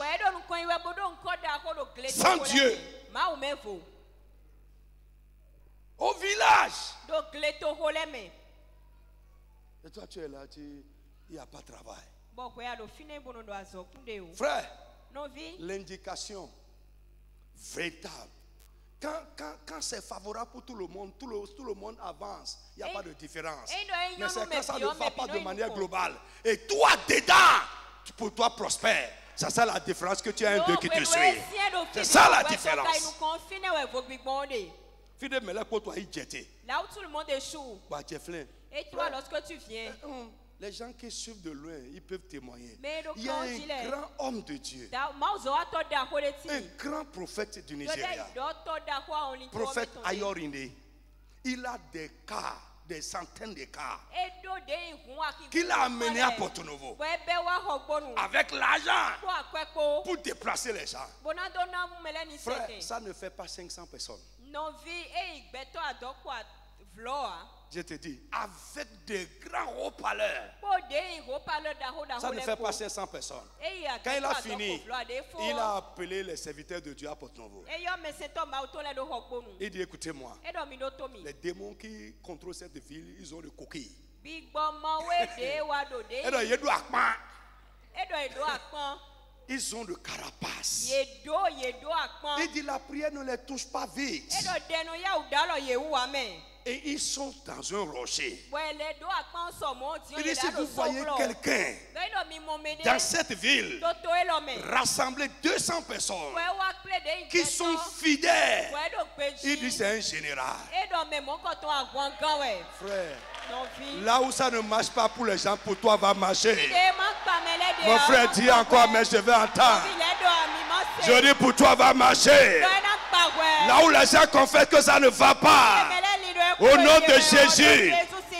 Sans Dieu. Au village. Et toi, tu es là, tu... il n'y a pas de travail. Frère, l'indication véritable quand, quand, quand c'est favorable pour tout le monde, tout le, tout le monde avance. Il n'y a pas de différence. Mais c'est quand ça ne va pas de manière globale. Et toi, dedans, pour toi, prospère. C'est ça la différence que tu as un Dieu qui te suit. C'est ça la différence. Là où tout le monde échoue. Et toi, lorsque tu viens. Eh, hum. Les gens qui suivent de loin, ils peuvent témoigner. Il y a un grand homme de Dieu. Un grand prophète du Nigeria. Prophète Ayorinde. Il a des cas, des centaines de cas. Qu'il a amené à Porto Novo. Avec l'argent. Pour déplacer les gens. Frère, ça ne fait pas 500 personnes. Je te dis, avec des grands haut-parleurs. Ça ne fait pas 500 personnes. Quand il a fini, il a appelé les serviteurs de Dieu à Porto-Novo. Il dit, écoutez-moi, les démons qui contrôlent cette ville, ils ont le coquille. Ils ont le carapace. Il dit la prière ne les touche pas vite. Et ils sont dans un rocher. Il dit, si vous voyez quelqu'un dans cette ville, rassembler 200 personnes qui sont fidèles, il dit, c'est un général. Frère. Là où ça ne marche pas pour les gens, pour toi va marcher. Mon frère dit encore, mais je vais entendre. Je dis pour toi va marcher. Là où les gens confessent que ça ne va pas. Au nom de Jésus,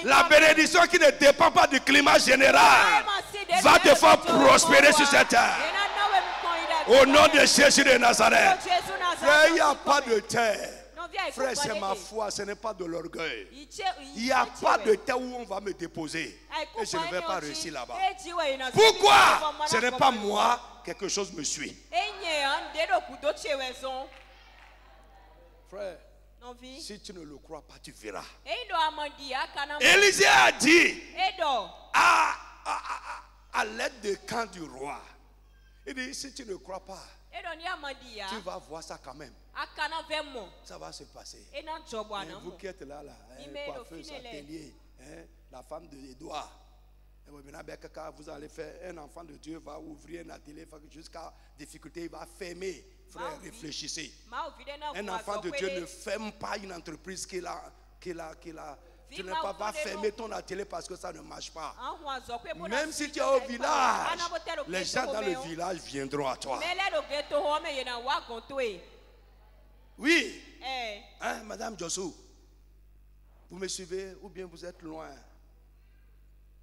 la bénédiction qui ne dépend pas du climat général va te faire prospérer sur cette terre. Au nom de Jésus de Nazareth. il n'y a pas de terre. Frère, c'est ma foi, ce n'est pas de l'orgueil. Il n'y a pas de terre où on va me déposer. Et je ne vais pas réussir là-bas. Pourquoi? Ce n'est pas moi, quelque chose me suit. Frère, si tu ne le crois pas, tu verras. Élisée a dit à, à l'aide de camp du roi. Il dit, si tu ne crois pas, tu vas voir ça quand même. Ça va se passer. Et vous qui êtes là, là, hein, coiffeuse, atelier, hein, la femme de Édouard. Vous allez faire un enfant de Dieu va ouvrir un atelier jusqu'à difficulté, il va fermer. Frère, réfléchissez. Un enfant de Dieu ne ferme pas une entreprise qu'il a, qu'il a, qu'il a. Tu ne peux pas fermer ton atelier parce que ça ne marche pas. Même si tu es au village, les gens dans le village viendront à toi. Oui. Eh. Hein, Madame Jossou, vous me suivez ou bien vous êtes loin?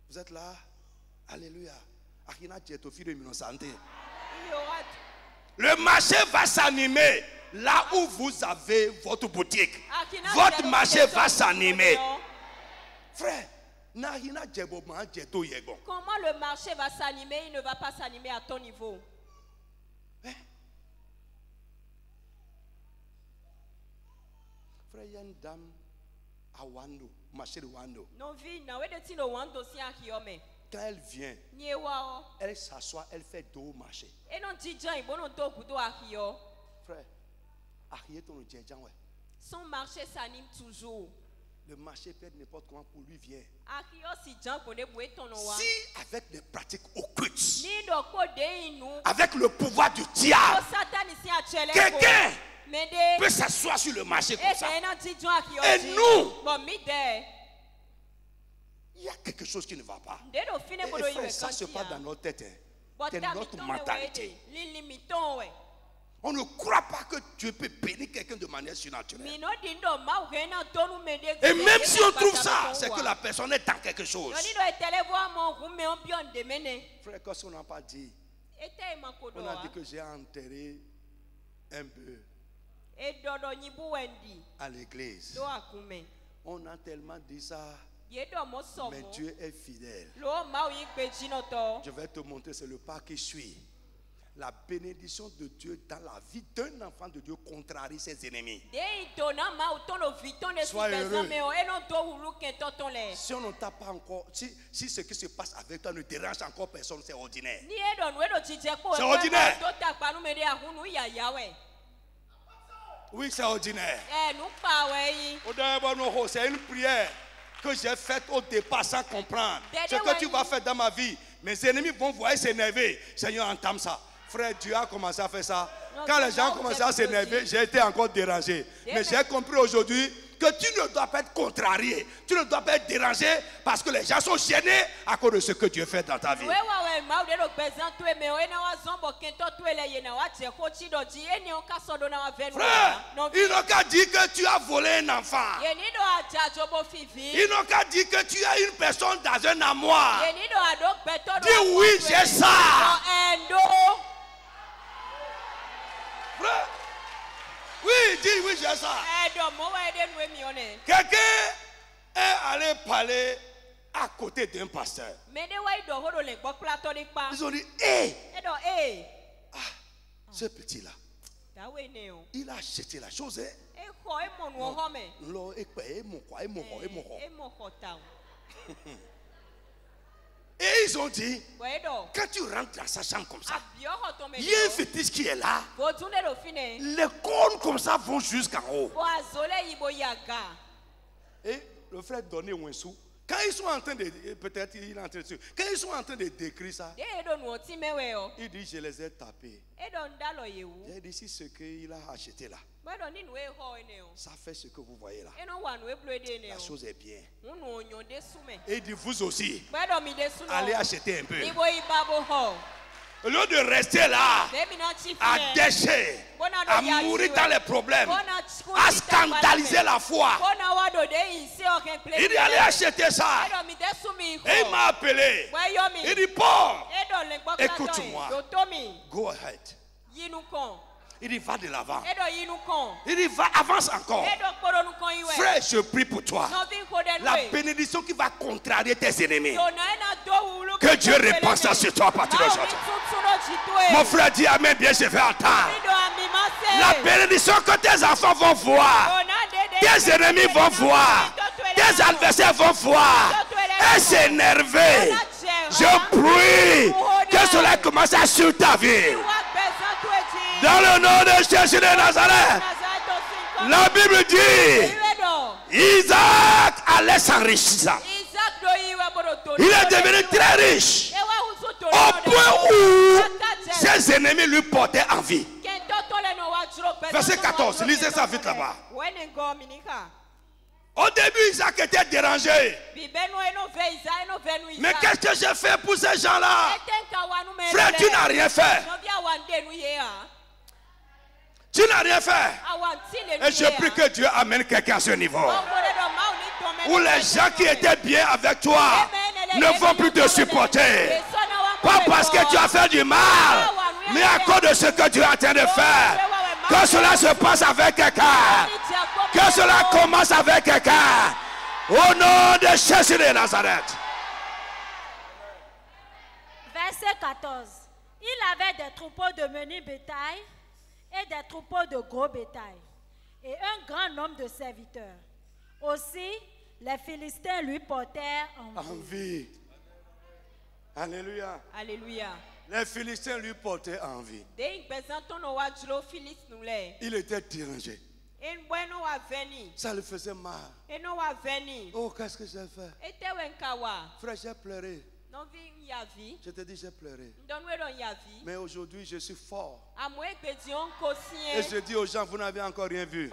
Vous êtes là? Alléluia. Le marché va s'animer là où vous avez votre boutique. Votre marché va s'animer. Frère, comment le marché va s'animer Il ne va pas s'animer à ton niveau. Hein? Frère, il y a une dame à Wando, marché de Wando. Quand elle vient, elle s'assoit, elle fait dos au marché. Frère, son marché s'anime toujours. Le marché être n'importe comment pour lui vient. Si avec des pratiques occultes, avec le pouvoir du diable, quelqu'un peut s'asseoir sur le marché comme ça. Et nous, il y a quelque chose qui ne va pas. Et frère, ça se passe dans notre tête. Hein. C'est notre mentalité. On ne croit pas que Dieu peut bénir quelqu'un de manière surnaturelle. Et même si on trouve ça, c'est que la personne est dans quelque chose. Frère, qu'est-ce qu'on n'a pas dit? On a dit que j'ai enterré un peu à l'église. On a tellement dit ça. Mais Dieu est fidèle. Je vais te montrer, c'est le pas qui suit. La bénédiction de Dieu dans la vie d'un enfant de Dieu contrarie ses ennemis. Sois heureux. Si on ne t'a pas encore, si, si ce qui se passe avec toi ne dérange encore personne, c'est ordinaire. C'est ordinaire. Oui, c'est ordinaire. C'est une prière que j'ai faite au départ sans comprendre. Ce que tu vas faire dans ma vie, mes ennemis vont voir s'énerver. Seigneur, entame ça. Frère, Dieu a commencé à faire ça. Quand les gens commencé à s'énerver, j'ai été encore dérangé. Mais j'ai compris aujourd'hui que tu ne dois pas être contrarié, tu ne dois pas être dérangé parce que les gens sont gênés à cause de ce que Dieu fait dans ta vie. Frère, ils n'ont qu'à dire que tu as volé un enfant. Ils n'ont qu'à dire que tu as une personne dans un amour. Dis oui, j'ai ça. Frère, wíìjì wíìjì ẹsà. ẹ̀dọ̀ mọ́ wá ẹ̀dẹ̀ nu èmi ọ̀nẹ́. kẹ̀kẹ́ ẹ àlẹ́ palẹ̀ à côté d'un pasteur. mẹ́ẹ̀dẹ́ wá ìdọ̀ hóró lè gbọ́ kúlá tọ́ nípa. ils ont dit ee. ẹ̀dọ̀ ee. ah ce petit là. il a acheté la chose. hein. kọ ẹ mọ̀ nù ọ̀họ́ mẹ́. lọ ẹ pẹ́ ẹ mọ̀ kọ́ ẹ mọ̀ kọ́ ẹ Et ils ont dit, quand tu rentres dans sa chambre comme ça, il y a un fétiche qui est là. Les cornes comme ça vont jusqu'en haut. Et le frère donnait un sou. Quand ils sont en train de. Peut-être il est en train de. Quand ils sont en train de décrire ça, il dit Je les ai tapés. J'ai dit Si ce qu'il a acheté là, ça fait ce que vous voyez là. La chose est bien. Et il dit Vous aussi, allez acheter un peu. Au lieu de rester là, à décher, à mourir dans les problèmes, à scandaliser la foi, il dit allez acheter ça. Et il m'a appelé. Il dit Paul, écoute-moi. Go ahead. Il dit, va de l'avant. Il dit, va, avance encore. Frère, je prie pour toi. La bénédiction qui va contrarier tes ennemis. Que Dieu répanse ça sur toi à partir d'aujourd'hui. Mon frère dit Amen, bien je vais entendre. La bénédiction que tes enfants vont voir. Tes ennemis vont voir. Tes adversaires vont voir. Et s'énerver. Je prie que cela commence à sur ta vie. Dans le nom de Jésus de Nazareth. La Bible dit Isaac allait s'enrichir. Il est devenu très riche. Au point où ses ennemis lui portaient envie. Verset 14, lisez ça vite là-bas. Au début, Isaac était dérangé. Mais qu'est-ce que j'ai fait pour ces gens-là? Frère, tu n'as rien fait. Tu n'as rien fait. Et je prie que Dieu amène quelqu'un à ce niveau. Où les gens qui étaient bien avec toi ne vont plus te supporter. Pas parce que tu as fait du mal, mais à cause de ce que tu es en train de faire. Que cela se passe avec quelqu'un. Que cela commence avec quelqu'un. Au nom de Jésus de Nazareth. Verset 14. Il avait des troupeaux de menus bétail et des troupeaux de gros bétail, et un grand nombre de serviteurs. Aussi, les Philistins lui portèrent envie. Alléluia. Alléluia. Les Philistins lui portaient envie. Il était dérangé. Ça le faisait mal. Oh, qu'est-ce que j'ai fait? Frère, j'ai pleuré. Je te dis, j'ai pleuré. Mais aujourd'hui, je suis fort. Et je dis aux gens, vous n'avez encore rien vu.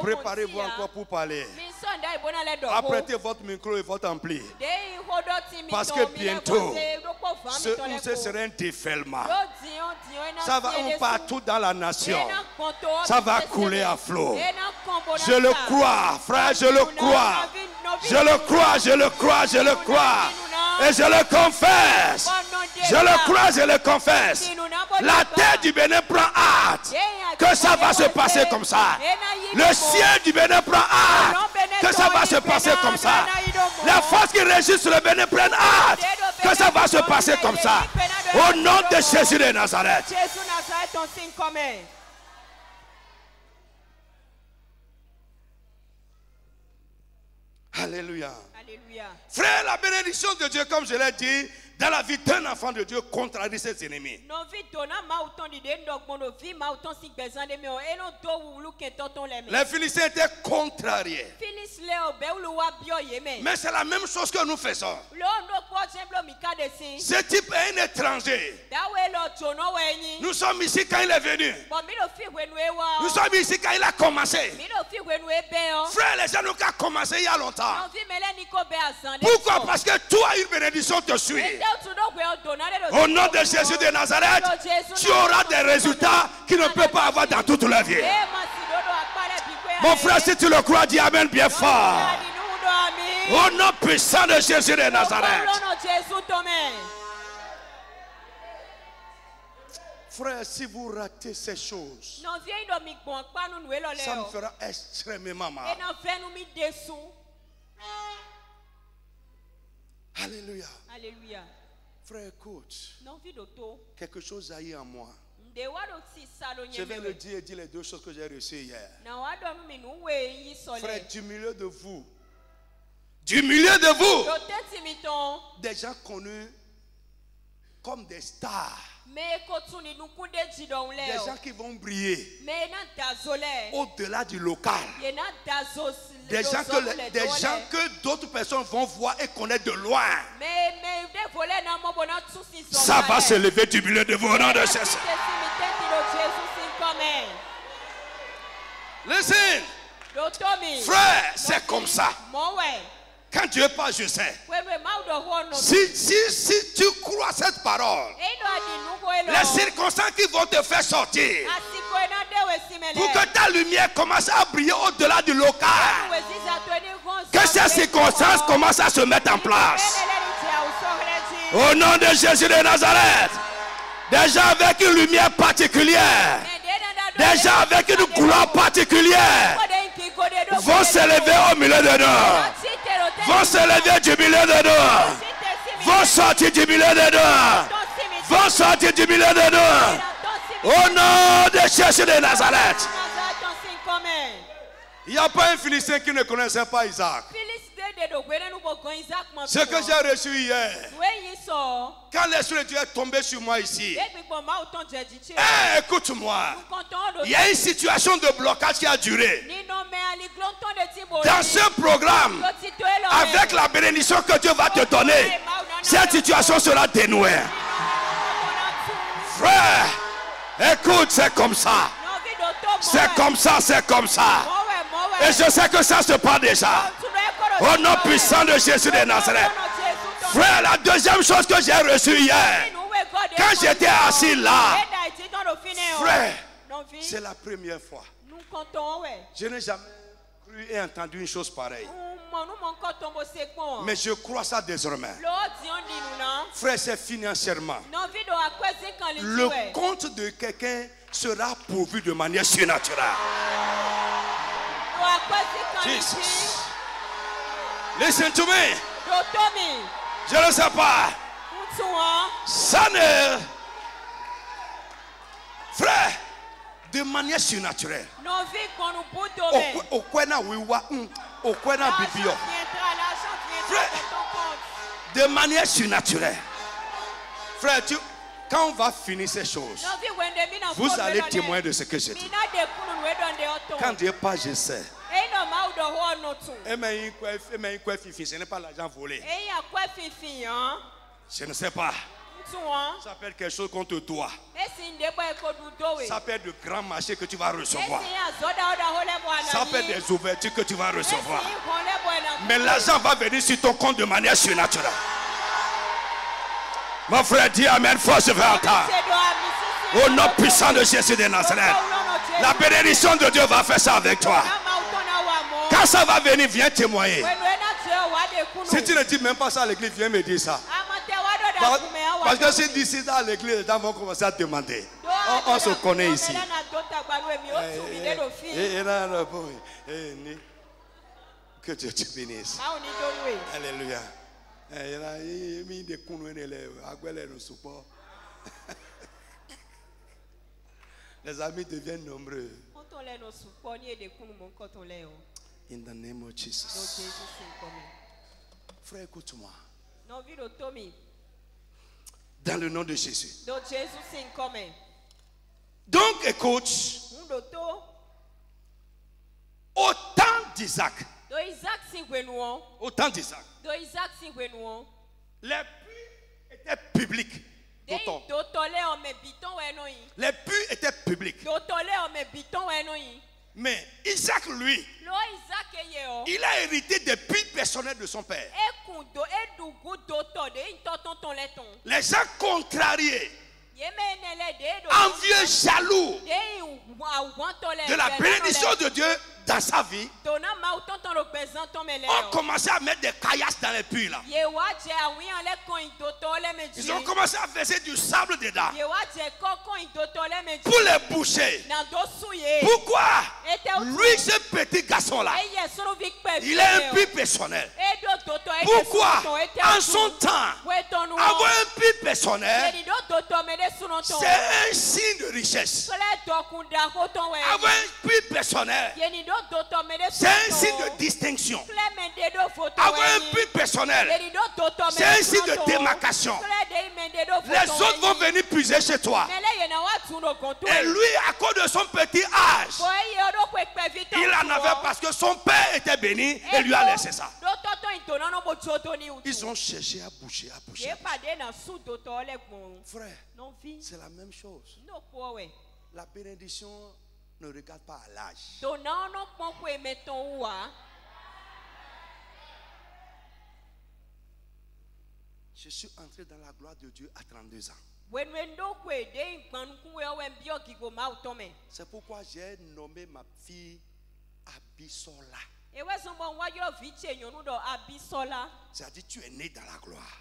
Préparez-vous encore pour parler. Apprêtez votre micro et votre ampli. Parce que bientôt, ce, sera un défailement. Ça va partout dans la nation. Ça va couler à flot. Je le crois, frère, je le crois. Je le crois, je le crois, je le crois. Et je le confesse. Je le crois, je le confesse. La terre du Bénin prend hâte que ça va se passer comme ça. Le ciel du Bénin prend hâte que ça va se passer comme ça. La force qui régit sur le Bénin prend hâte que ça va se passer comme ça. Au nom de Jésus de Nazareth. Alléluia. Frère, la bénédiction de Dieu, comme je l'ai dit, dans la vie d'un enfant de Dieu contrarie ses ennemis. Les Philistins étaient contrariés. Mais c'est la même chose que nous faisons. Ce type est un étranger. Nous sommes ici quand il est venu. Nous sommes ici quand il a commencé. Frère, les gens n'ont qu'à commencer il y a longtemps. Pourquoi? Parce que toi, une bénédiction te suit. Au nom de Jésus de Nazareth, tu auras des résultats qui ne peut pas avoir dans toute la vie. Mon frère, si tu le crois, dis Amen bien fort. Au nom puissant de Jésus de Nazareth. Frère, si vous ratez ces choses, ça me fera extrêmement mal. Alléluia. Alléluia. Frère, écoute. Quelque chose a eu en moi. Je vais le dire et dire les deux choses que j'ai reçues hier. Frère, du milieu de vous, du milieu de vous, des gens connus comme des stars. Des gens qui vont briller au-delà du local. Des gens que, des gens que d'autres personnes vont voir et connaître de loin. Ça va se lever du milieu de vos rangs de cesse. Listen. Frère, c'est comme ça. Quand Dieu parle, je sais. Si, si, si tu crois cette parole, les circonstances qui vont te faire sortir, pour que ta lumière commence à briller au-delà du local, que ces circonstances commencent à se mettre en place. Au nom de Jésus de Nazareth, des gens avec une lumière particulière, des gens avec une gloire particulière, vont s'élever au milieu de nous. Vont s'élever du milieu de nous. Vont sortir du milieu de nous. Vont sortir du milieu de nous. Au nom de Jésus de Nazareth. Il n'y a pas un Philistin qui ne connaissait pas Isaac. Ce que j'ai reçu hier, quand l'Esprit de Dieu est tombé sur moi ici, eh, écoute-moi, il y a une situation de blocage qui a duré. Dans ce programme, avec la bénédiction que Dieu va te donner, cette situation sera dénouée. Frère, écoute, c'est comme ça. C'est comme ça, c'est comme ça. Et je sais que ça se passe déjà. Au nom puissant de Jésus de Nazareth. Frère, la deuxième chose que j'ai reçue hier, quand j'étais assis là, frère, c'est la première fois. Je n'ai jamais cru et entendu une chose pareille. Mais je crois ça désormais. Frère, c'est financièrement. Le compte de quelqu'un sera pourvu de manière surnaturelle. Jesus. Listen to me. Je ne sais pas. Ça ne. Frère, de manière surnaturelle. Au wiwa, au bibio. Frère, de manière surnaturelle. Frère, tu, quand on va finir ces choses, vous allez témoigner de ce que j'ai dit. Quand Dieu parle, je sais. Ce n'est pas l'argent volé. Je ne sais pas. Ça peut être quelque chose contre toi. Ça peut être de grands marchés que tu vas recevoir. Ça peut être des ouvertures que tu vas recevoir. Mais l'argent va venir sur ton compte de manière surnaturelle. Mon frère dit Amen, force vers Au nom puissant de Jésus de Nazareth. La bénédiction de Dieu va faire ça avec toi. Quand ça va venir, viens témoigner. Si tu ne dis même pas ça à l'église, viens me dire ça. Parce que si d'ici à l'église, les gens vont commencer à demander. On, se connaît ici. Que Dieu te bénisse. Alléluia. Les amis deviennent nombreux. In the name of Jesus. Frère, écoute-moi. Dans le nom de Jésus. Donc, écoute. Autant d'Isaac. Autant d'Isaac. Les puits étaient publics. Les puits étaient publics. Mais Isaac, lui, il a hérité des puits personnels de son père. Les gens contrariés, envieux, jaloux de la bénédiction de Dieu dans sa vie ont commencé à mettre des caillasses dans les puits là. Ils ont commencé à verser du sable dedans. Pour les boucher. Pourquoi? Lui, ce petit garçon là, il a un puits personnel. Pourquoi? En son temps, avoir un puits personnel, c'est un signe de richesse. Avoir un puits personnel, C'est un signe de distinction. Avoir un but personnel, c'est un signe de démarcation. Les autres vont venir puiser chez toi. Et lui, à cause de son petit âge, il en avait parce que son père était béni et lui a laissé ça. Ils ont cherché à boucher, à boucher. Frère, c'est la même chose. La bénédiction ne regarde pas à l'âge. Je suis entré dans la gloire de Dieu à 32 ans. C'est pourquoi j'ai nommé ma fille Abisola. C'est-à-dire tu es né dans la gloire.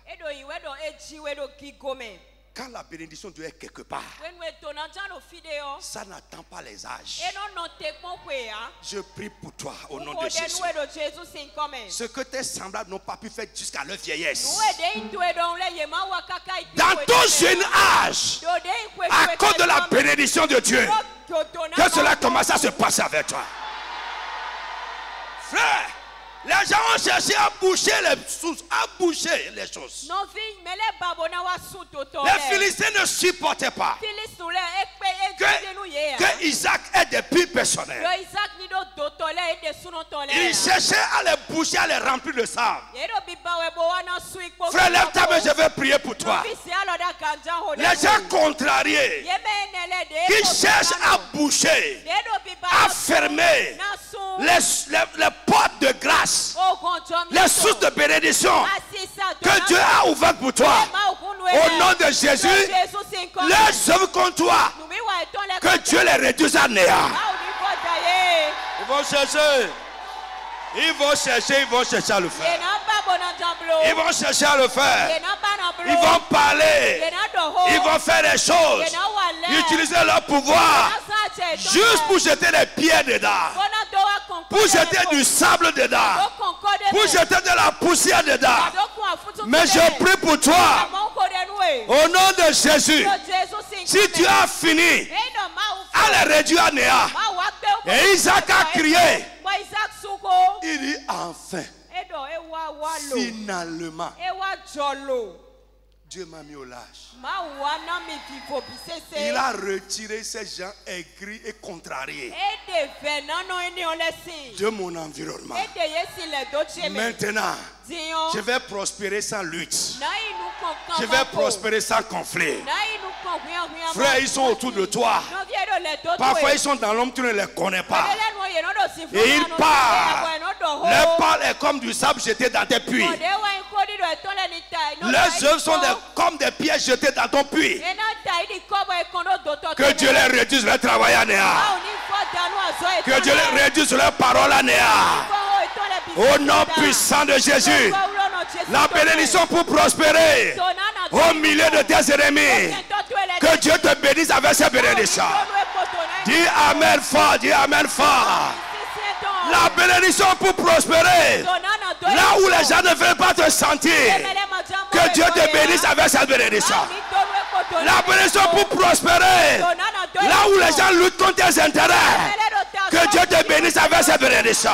Quand la bénédiction de Dieu est quelque part, ça n'attend pas les âges. Je prie pour toi au nom de Jésus. Ce que tes semblables n'ont pas pu faire jusqu'à leur vieillesse. Dans ton jeune âge, à cause de la bénédiction de Dieu, que cela commence à se passer avec toi. Frère, les gens ont cherché à boucher les sources, à boucher les choses. Les Philistins ne supportaient pas que, Isaac ait des puits personnels. Ils cherchaient à les boucher, à les remplir de sable. Frère, lève ta main, je vais prier pour toi. Les gens contrariés qui cherchent à boucher, à fermer les, les portes de grâce les sources de bénédiction que Dieu a ouvertes pour toi. Au nom de Jésus, les œuvres contre toi, que Dieu les réduise à néant. Vont chercher. Ils vont chercher, ils vont chercher à le faire. Ils vont chercher à le faire. Ils vont parler. Ils vont faire des choses. Utiliser leur pouvoir. Juste pour jeter les pierres dedans. Pour jeter du sable dedans. Pour jeter de la poussière dedans. Mais je prie pour toi. Au nom de Jésus. Si tu as fini les réduire à néant. Et Isaac a crié. Il dit enfin. Finalement. Dieu m'a mis au lâche. Il a retiré ces gens aigris et contrariés de mon environnement. Maintenant, je vais prospérer sans lutte. Je vais prospérer sans conflit. Frères, ils sont autour de toi. Parfois, ils sont dans l'homme, tu ne les connais pas. Et ils parlent. Leur parole est comme du sable jeté dans tes puits. Leurs œuvres sont comme des pièges jetés dans ton puits. Que Dieu les réduise leur travail à néant. Que Dieu les réduise leur parole à néant. Au nom puissant de Jésus. La bénédiction pour prospérer au milieu de tes ennemis. Que Dieu te bénisse avec ces bénédictions. Dis Amen fort, dis Amen fort. La bénédiction pour prospérer. Là où les gens ne veulent pas te sentir. Que Dieu te bénisse avec cette bénédiction. La bénédiction pour prospérer. Là où les gens luttent contre tes intérêts. Que Dieu te bénisse avec cette bénédiction.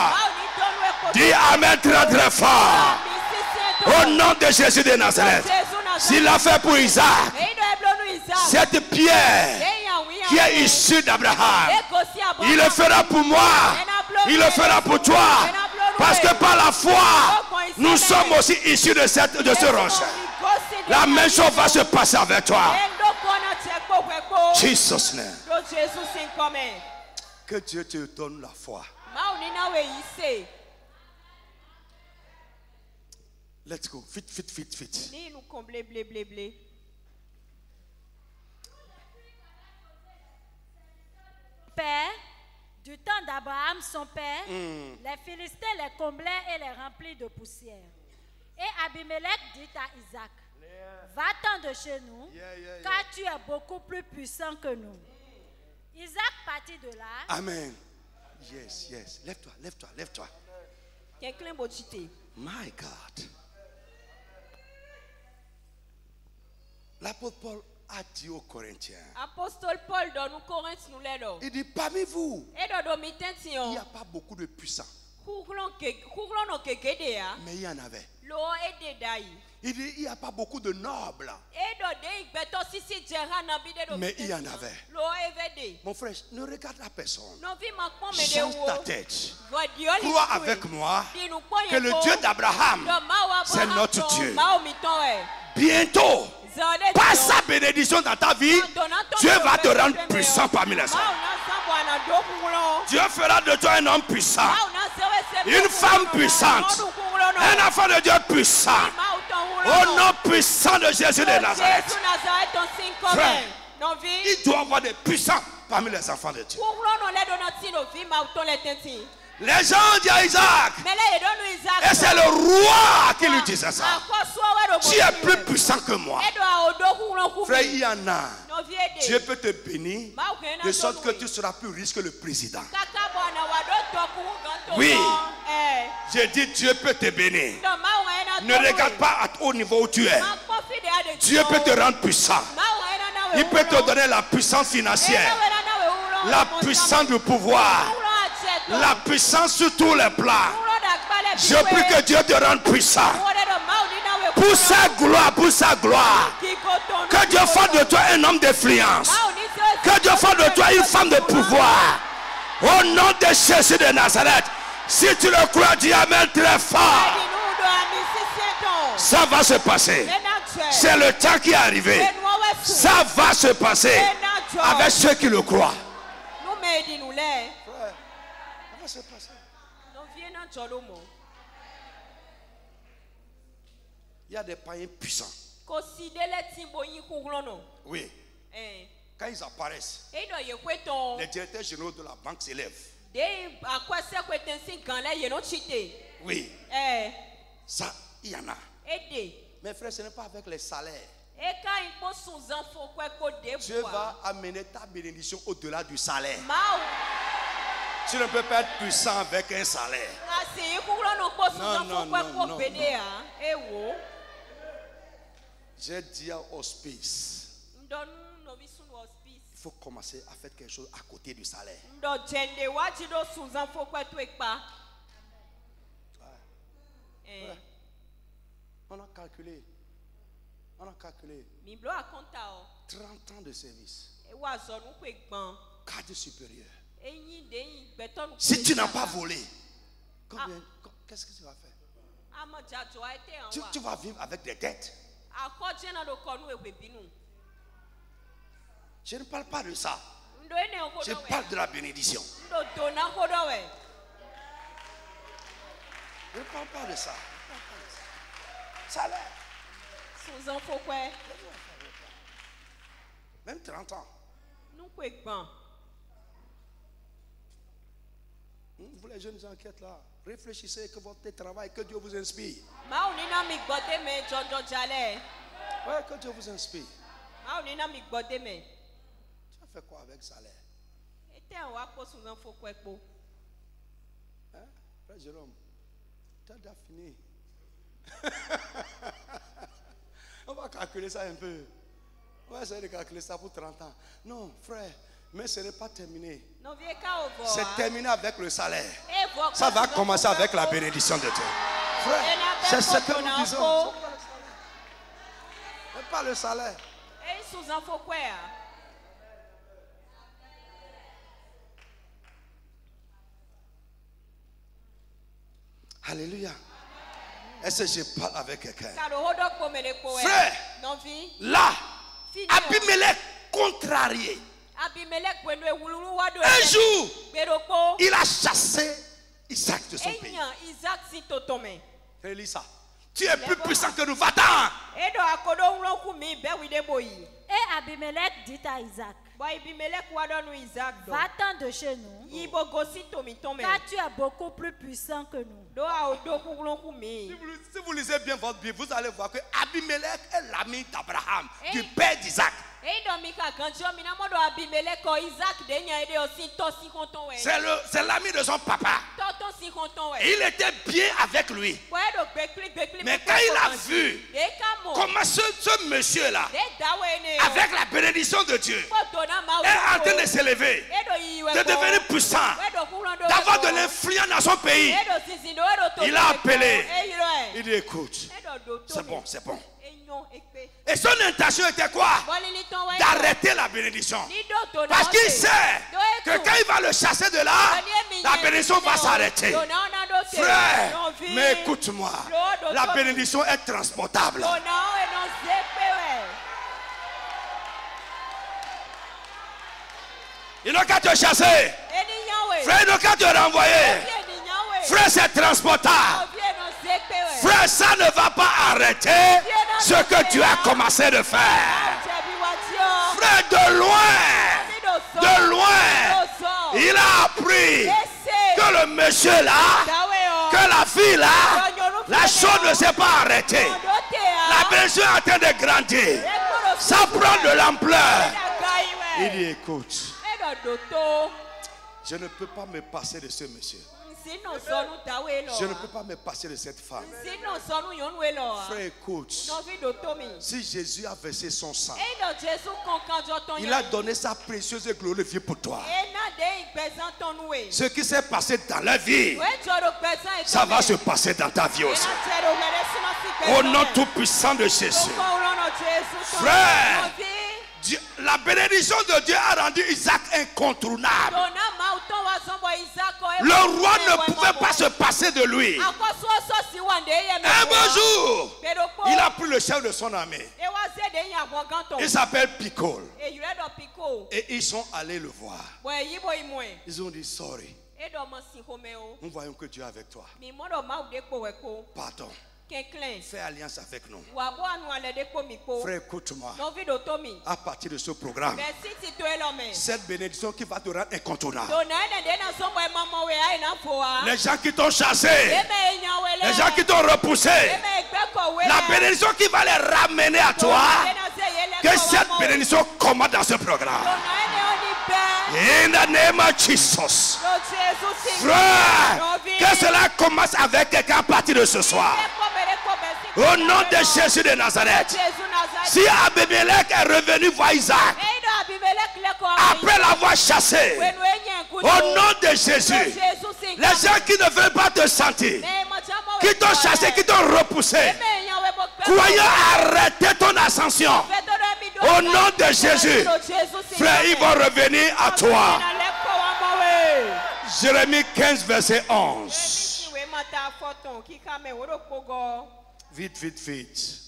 Dis Amen très très fort. Au nom de Jésus de Nazareth. S'il l'a fait pour Isaac. Cette pierre qui est issue d'Abraham. Il le fera pour moi. Il le fera pour toi. Parce que par la foi, nous sommes aussi issus de, cette, de ce rocher. La même chose va se passer avec toi. Jesus name. Que Dieu te donne la foi. Let's go. Vite, vite, vite, vite. Père, du temps d'Abraham, son père, hmm. les Philistins les comblaient et les remplirent de poussière. Et Abimelech dit à Isaac, va-t'en de chez nous, car tu es beaucoup plus puissant que nous. Isaac partit de là. Amen. Yes, yes. Lève-toi, lève-toi, lève-toi. My God. L'apôtre Paul a dit aux Corinthiens. Apostole Paul dans nous Corinthiens. Il dit parmi vous. Il n'y a pas beaucoup de puissants. Mais il y en avait. Il dit il n'y a pas beaucoup de nobles. Mais il y en avait. Mon frère, ne regarde la personne. Change ta tête. Crois avec moi que le Dieu d'Abraham, c'est notre Dieu. Bientôt, par sa bénédiction dans ta vie, Dieu va te rendre puissant parmi les hommes. Dieu fera de toi un homme puissant, une femme puissante, un enfant de Dieu puissant. Au nom puissant de Jésus de Nazareth. Frère, il doit y avoir des puissants parmi les enfants de Dieu. Les gens disent à Isaac, et c'est le roi qui lui disait ça. Tu es plus puissant que moi. Frère, il y en a. Dieu peut te bénir de sorte que tu seras plus riche que le président. Oui, j'ai dit Dieu peut te bénir. Ne regarde pas à au niveau où tu es. Dieu peut te rendre puissant. Il peut te donner la puissance financière, la puissance du pouvoir la puissance sur tous les plans. Je prie que Dieu te rende puissant. Pour sa gloire, pour sa gloire. Que Dieu fasse de toi un homme d'influence. Que Dieu fasse de toi une femme de pouvoir. Au nom de Jésus de Nazareth. Si tu le crois, dis Amen très fort. Ça va se passer. C'est le temps qui est arrivé. Ça va se passer avec ceux qui le croient. Il y a des païens puissants. Oui. Eh. Quand ils apparaissent, les directeurs généraux de la banque s'élèvent. Oui. Eh. Ça, il y en a. Mais frère, ce n'est pas avec les salaires. Dieu va amener ta bénédiction au-delà du salaire. Tu ne peux pas être puissant avec un salaire. Non, non, non, non, non. J'ai dit à hospice. Il faut commencer à faire quelque chose à côté du salaire. On a calculé. On a calculé. 30 ans de service. Cadre supérieur. Si tu n'as pas volé, qu'est-ce que tu vas faire? Tu, vas vivre avec des dettes. Je ne parle pas de ça. Je parle de la bénédiction. Je ne parle pas de ça. Salaire. Même 30 ans. Hmm, vous les jeunes gens qui êtes là, réfléchissez que votre travail, que Dieu vous inspire. Ouais, que Dieu vous inspire. Tu as fait quoi avec salaire Hein, Frère Jérôme, tu as déjà fini. On va calculer ça un peu. On va essayer de calculer ça pour 30 ans. Non, frère, mais ce n'est pas terminé. C'est terminé avec le salaire. Ça va commencer avec la bénédiction de Dieu. c'est ce que nous disons. Mais pas le salaire. Alléluia. Est-ce que je parle avec quelqu'un? Frère, là, Abimelech contrarié. Un jour, il a chassé Isaac de son pays. Ça. Tu es plus puissant que nous, va-t'en. Et Abimelech dit à Isaac Va-t'en de chez nous. Car tu es beaucoup plus puissant que nous. Si vous, lisez bien votre Bible, vous allez voir que Abimelech est l'ami d'Abraham, du père d'Isaac. C'est l'ami de son papa. il était bien avec lui. Mais quand il a vu comment ce, ce monsieur-là, avec la de Dieu est en train de s'élever, de devenir puissant, d'avoir de l'influence dans son pays, il a appelé. Il dit écoute, c'est bon, c'est bon. Et son intention était quoi? D'arrêter la bénédiction. Parce qu'il sait que quand il va le chasser de là, la bénédiction va s'arrêter. Frère, mais écoute-moi, la bénédiction est transportable. Il n'a qu'à te chasser. Frère, il n'a qu'à te renvoyer. Frère, c'est transportable. Frère, ça ne va pas arrêter ce que tu as commencé de faire. Frère, de loin, de loin, il a appris que le monsieur là, que la fille là, la chose ne s'est pas arrêtée. La bénédiction est en train de grandir. Ça prend de l'ampleur. Il dit, écoute, je ne peux pas me passer de ce monsieur. Je ne peux pas me passer de cette femme. Frère, écoute. Si Jésus a versé son sang, il a donné sa précieuse et glorieuse vie pour toi. Ce qui s'est passé dans la vie, ça va se passer dans ta vie aussi. Au nom tout puissant de Jésus. Frère, la bénédiction de Dieu a rendu Isaac incontournable. Le roi ne pouvait pas se passer de lui. Un beau jour, il a pris le chef de son armée. Il s'appelle Picol. Et ils sont allés le voir. Ils ont dit sorry. Nous voyons que Dieu est avec toi. Pardon. Fais alliance avec nous. Frère, écoute-moi. À partir de ce programme, cette bénédiction qui va te rendre incontournable. Les gens qui t'ont chassé, les gens qui t'ont repoussé, la bénédiction qui va les ramener à toi, que cette bénédiction commence dans ce programme. In the name of Jesus. Frère, que cela commence avec quelqu'un à partir de ce soir. Au nom de Jésus de Nazareth. Si Abimelech est revenu voir Isaac, après l'avoir chassé, au nom de Jésus, les gens qui ne veulent pas te sentir, qui t'ont chassé, qui t'ont repoussé, croyant arrêter ton ascension, au nom de Jésus, frère, ils vont revenir à toi. Jérémie 15, verset 11. Vite, vite, vite.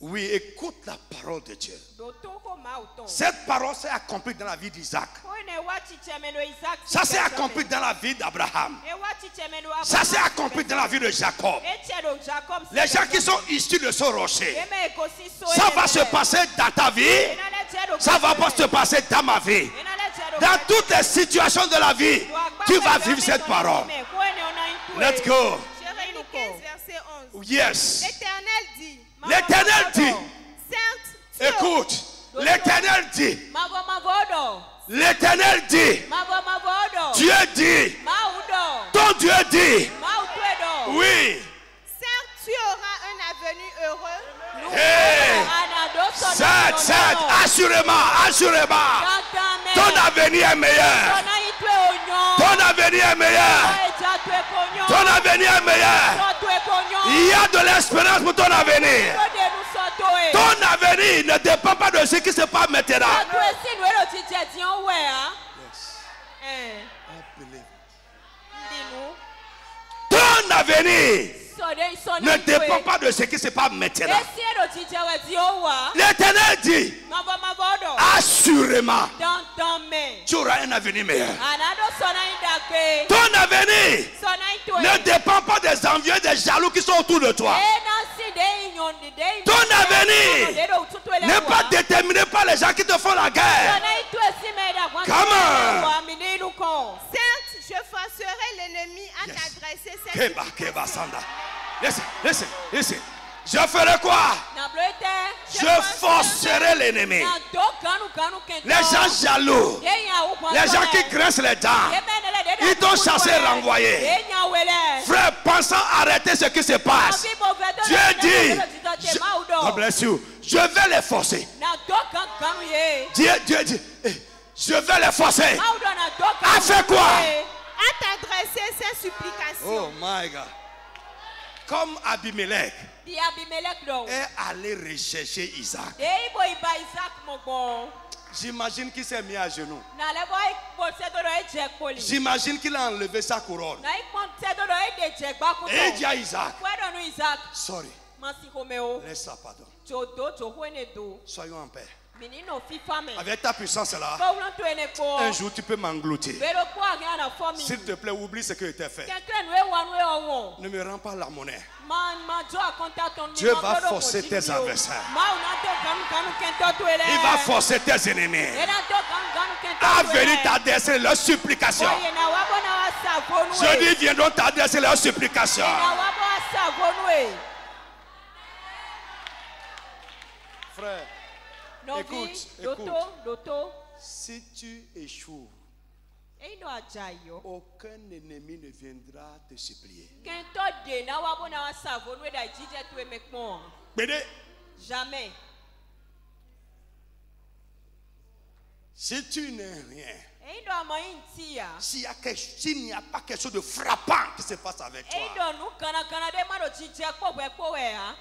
Oui, écoute la parole de Dieu. Cette parole s'est accomplie dans la vie d'Isaac. Ça s'est accompli dans la vie d'Abraham. Ça s'est accompli dans la vie de Jacob. Les gens qui sont issus de ce rocher. Ça va se passer dans ta vie. Ça va pas se passer dans ma vie. Dans toutes les situations de la vie, tu vas vivre cette parole. Let's go. Yes. L'éternel. L'éternel dit. Écoute. L'éternel dit. L'éternel dit. Dieu dit. Ton Dieu dit. Oui. Certes, tu auras un avenir heureux. Hey. Certes, certes, assurément, assurément. Ton avenir est meilleur. Ton avenir est meilleur. Ton avenir est meilleur. Il y a de l'espérance pour ton avenir. Ton avenir ne dépend pas de ce qui se passe maintenant. Ton avenir ne dépend pas de ce qui se passe maintenant. L'éternel dit assurément tu auras un avenir meilleur. Ton avenir ne dépend pas des envieux, des jaloux qui sont autour de toi. Ton avenir n'est pas déterminé par les gens qui te font la guerre. Comment je forcerai l'ennemi à t'adresser cette Listen, listen, listen. Je ferai quoi? Je forcerai l'ennemi. Les gens jaloux, les gens qui grincent les dents, ils t'ont chassé et renvoyé. Frère, pensant arrêter ce qui se passe, Dieu dit, God bless you. Je vais les forcer. Dieu, Dieu, Dieu. Eh, je vais les forcer. À faire quoi? À t'adresser ces supplications. Oh my God. Comme Abimelech est allé rechercher Isaac. J'imagine qu'il s'est mis à genoux. J'imagine qu'il a enlevé sa couronne. Et il dit à Isaac, sorry, laisse ça, pardon. Soyons en paix. Avec ta puissance là, un jour tu peux m'engloutir. S'il te plaît, oublie ce que tu fait. Ne me rends pas la monnaie. Dieu va forcer tes adversaires. Il va forcer tes ennemis à venir t'adresser leurs supplications. Je dis, viendront t'adresser leurs supplications. Frère. Écoute, écoute. Si tu échoues, aucun ennemi ne viendra te supplier. Jamais. Si tu n'es rien, s'il n'y a, pas quelque chose de frappant qui se passe avec toi,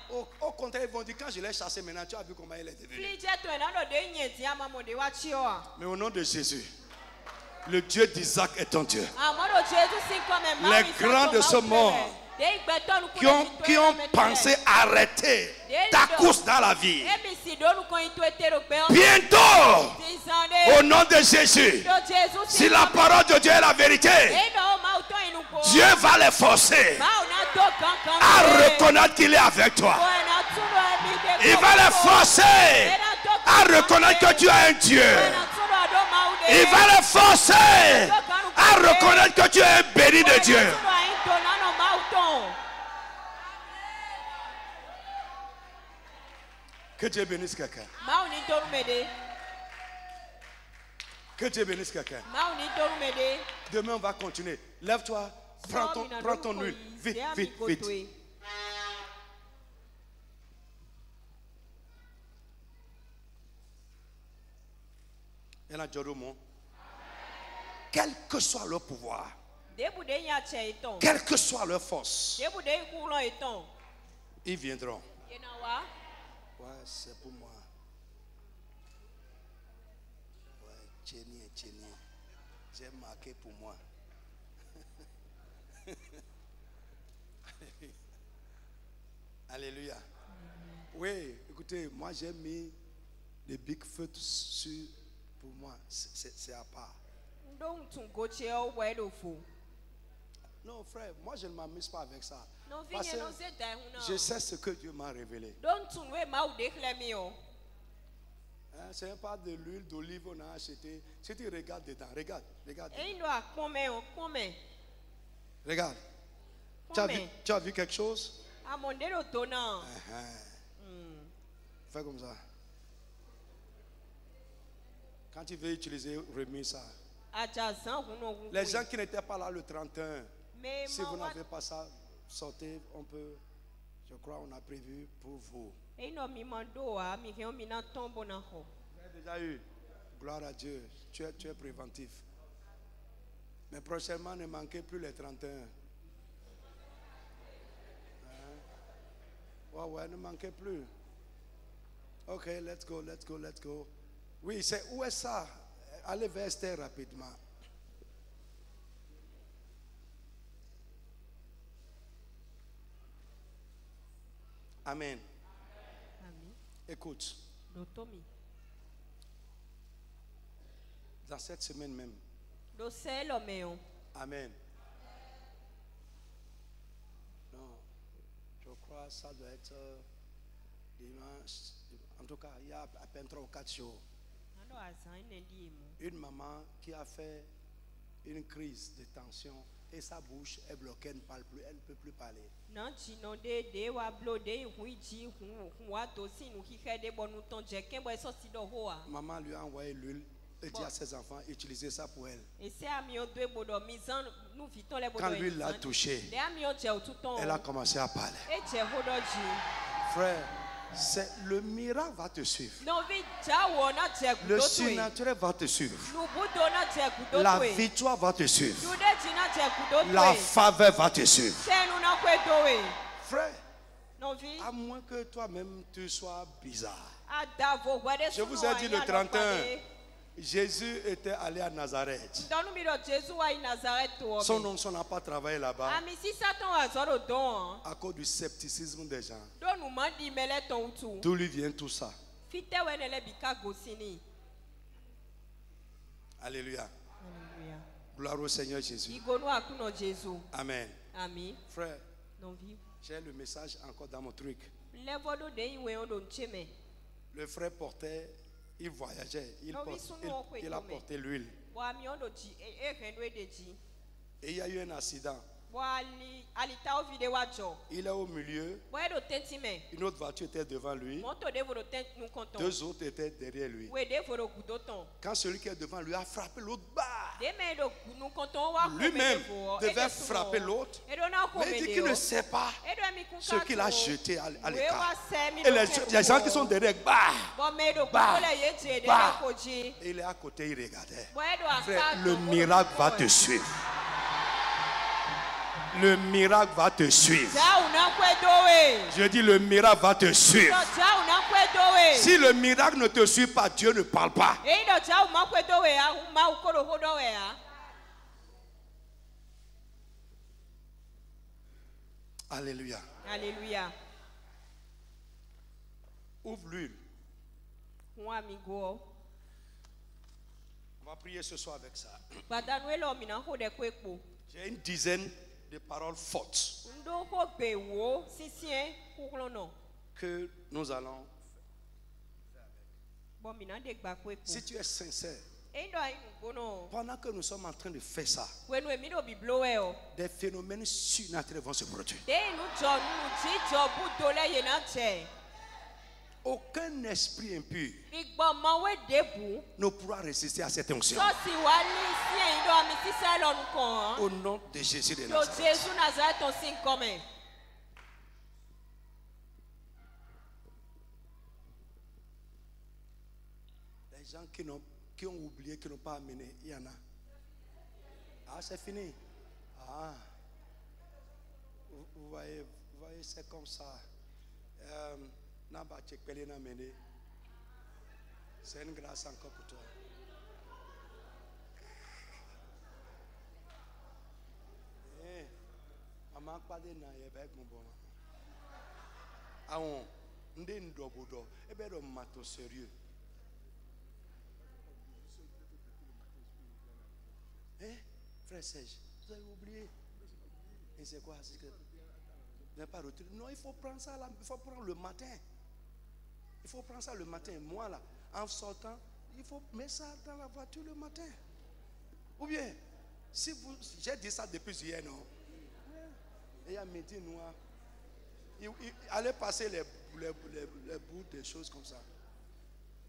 au, au contraire, ils vont dire quand je l'ai chassé maintenant, tu as vu comment il est devenu. Mais au nom de Jésus, le Dieu d'Isaac est ton Dieu. Les grands de ce monde qui ont, qui ont pensé arrêter ta course dans la vie. Bientôt, au nom de Jésus, si la parole de Dieu est la vérité, Dieu va les forcer à reconnaître qu'il est avec toi. Il va les forcer à reconnaître que tu es un Dieu. Il va les forcer à reconnaître que tu es un béni de Dieu. Que Dieu bénisse quelqu'un. Que Dieu bénisse quelqu'un. Demain, on va continuer. Lève-toi, prends ton, prends ton huile. Vite, vite, vite. Il y en a Quel que soit leur pouvoir, quelle que soit leur force, ils viendront. Ouais, c'est pour moi. Ouais, Tchéni et. J'ai marqué pour moi. Alléluia. Oui, écoutez, moi j'ai mis les big foot sur pour moi. C'est à part. Non, frère, moi je ne m'amuse pas avec ça. Parce que je sais ce que Dieu m'a révélé. Hein, ce n'est pas de l'huile d'olive qu'on a acheté. Si tu regardes dedans, regarde, regarde. Regarde. Tu as, vu, tu as vu quelque chose? Uh-huh. Hmm. Fais comme ça. Quand tu veux utiliser, remets ça. Les gens qui n'étaient pas là le 31, si vous n'avez pas ça, sortez, on peut, je crois, on a prévu pour vous. Vous avez déjà eu. Gloire à Dieu. Tu es, tu es préventif. Mais prochainement, ne manquez plus les 31. Hein? Ouais, ouais, ne manquez plus. Ok, let's go, let's go, let's go. Oui, c'est où est ça? Allez vers Esther rapidement. Amen. Écoute. Dans cette semaine même. Amen. Non, je crois que ça doit être euh, dimanche. En tout cas, il y a à peine trois ou quatre jours. Une maman qui a fait une crise de tension et sa bouche est bloquée, elle ne parle plus, elle ne peut plus parler. Maman lui a envoyé l'huile et dit à ses enfants, utilisez ça pour elle. Quand l'huile l'a touché, elle a commencé à parler. Frère, C'est le miracle va te suivre. Le surnaturel va te suivre. La victoire va te suivre. La faveur va te suivre. Frère, à moins que toi-même tu sois bizarre. Je vous ai dit le 31. Jésus était allé à Nazareth. Son oncle n'a pas travaillé là-bas à cause du scepticisme des gens. D'où lui vient tout ça Alléluia. Gloire au Seigneur Jésus. Amen. Frère, j'ai le message encore dans mon truc. Le frère portait il voyageait, il, porte, il, il a porté l'huile. Et il y a eu un accident. Il est au milieu. Une autre voiture était devant lui. Deux autres étaient derrière lui. Quand celui qui est devant lui a frappé l'autre bas, lui-même devait frapper l'autre. Mais il dit qu'il ne sait pas ce qu'il a jeté à, l'écart. Et les, gens qui sont derrière, bah, bah, bah. Et il est à côté, il regardait. le miracle va te suivre le miracle va te suivre. Je dis le miracle va te suivre. Si le miracle ne te suit pas, Dieu ne parle pas. Alléluia. Alléluia. Ouvre l'huile. On va prier ce soir avec ça. J'ai une dizaine des paroles fortes. Que nous allons si tu es sincère, pendant que nous sommes en train de faire ça, des phénomènes surnaturels vont se produire. Aucun esprit impur ne pourra résister à cette onction. Au nom de Jésus de Nazareth. Les gens qui ont, qui ont oublié, qui n'ont pas amené, il y en a. Ah, c'est fini. Ah. Vous, voyez, vous voyez c'est comme ça. Euh, c'est une grâce encore pour toi. Eh, maman pas de na ye bek mon bon. Awon, ndé ndobodo, ebe do mato sérieux. Eh, frère Serge, vous avez oublié. Et c'est quoi? Vous pas retourné. Non, il faut prendre ça là, il faut prendre le matin. Il faut prendre ça le matin. Moi, là, en sortant, il faut mettre ça dans la voiture le matin. Ou bien, si vous. J'ai dit ça depuis hier, non? Et à midi noir. Il, allez passer les, bouts des choses comme ça.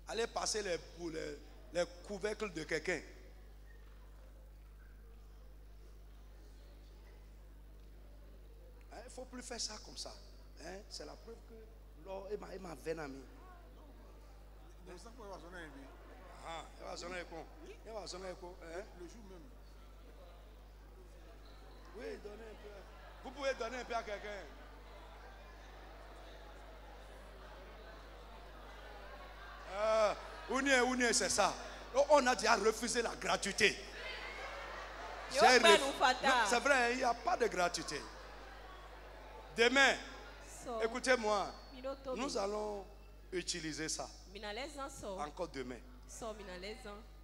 Allez passer les, les, les couvercles de quelqu'un. Hein, il ne faut plus faire ça comme ça. Hein? C'est la preuve que l'or est ma veine amie. Ah, il va sonner quoi Il va sonner quoi hein? Le jour même. Oui, donnez un peu. Vous pouvez donner un peu à quelqu'un. Ah, Ounie, c'est ça. On a déjà refusé la gratuité. C'est vrai, il n'y a pas de gratuité. Demain, écoutez-moi, nous allons utiliser ça. Encore demain.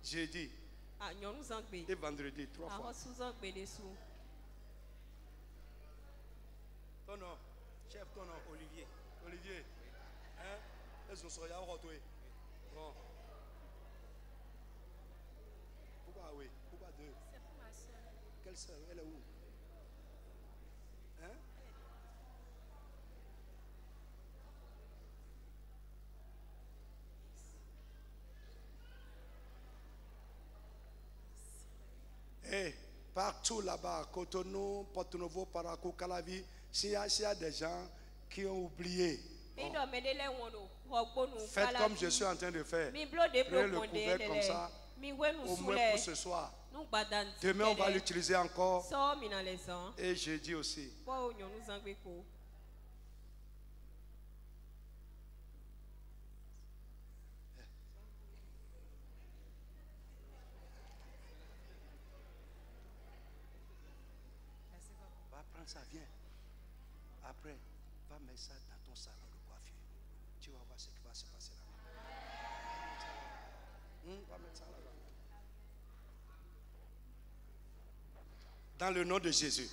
Jeudi. Et vendredi, trois fois. Ton nom, chef, ton nom, Olivier. Olivier. Hein? Est-ce que vous Bon. Pourquoi oui? Pourquoi deux? C'est pour ma soeur. Quelle soeur? Elle est où? Et partout là-bas, Cotonou, Porto Novo, Parakou, Calavi, s'il y, a des gens qui ont oublié Faites comme je suis en train de faire. Prenez le couvert comme ça. Au moins pour ce soir. Demain, on va l'utiliser encore. Et jeudi aussi. Va prendre ça, viens. Après, va mettre ça dans ton salon de coiffure. Tu vas voir ce qui va se passer là-bas. Hmm, va mettre ça là-bas. Dans le nom de Jésus.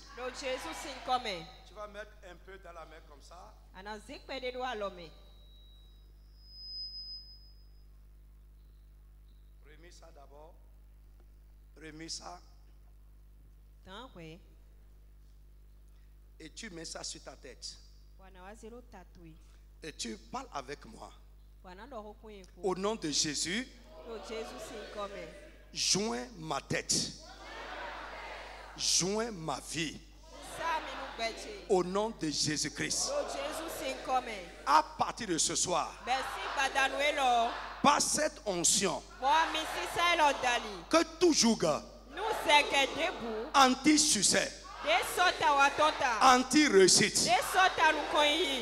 Tu vas mettre un peu dans la main comme ça. Remis ça d'abord. Remis ça. Et tu mets ça sur ta tête. Et tu parles avec moi. Au nom de Jésus, joins ma tête. Joins ma vie. Au nom de Jésus-Christ. À partir de ce soir, par cette onction, que tout joug anti-succès, anti-réussite,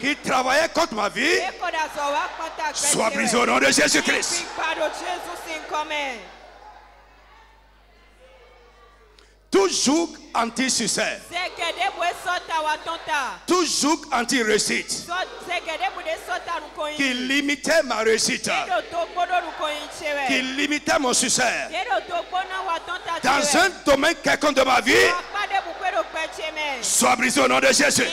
qui travaillait contre ma vie, soit brisé au nom de Jésus-Christ. Toujours anti-succès. Toujours anti-réussite. Qui limitait ma réussite. Qui limitait mon succès. Dans un domaine quelconque de ma vie. Soit brisé au nom de Jésus.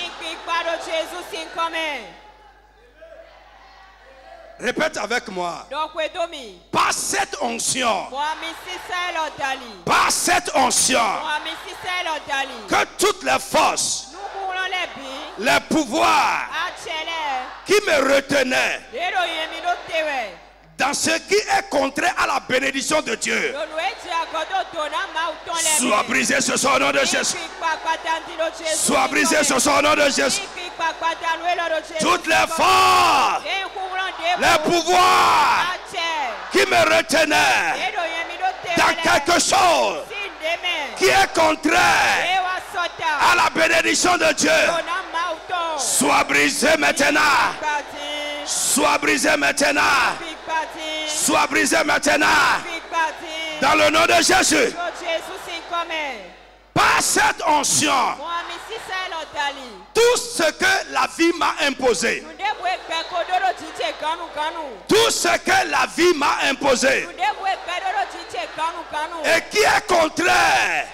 Répète avec moi. Par cette onction. Par cette onction. Que toutes les forces. Les pouvoirs. Qui me retenaient dans ce qui est contraire à la bénédiction de Dieu. Sois brisé ce soir au nom de Jésus. Sois brisé ce soir au nom de Jésus. Toutes les forces, les pouvoirs qui me retenaient dans quelque chose qui est contraire à la bénédiction de Dieu, sois brisé maintenant. Sois brisé maintenant. Sois brisé maintenant. Dans le nom de Jésus. Par cette onction, tout ce que la vie m'a imposé, tout ce que la vie m'a imposé, et qui est contraire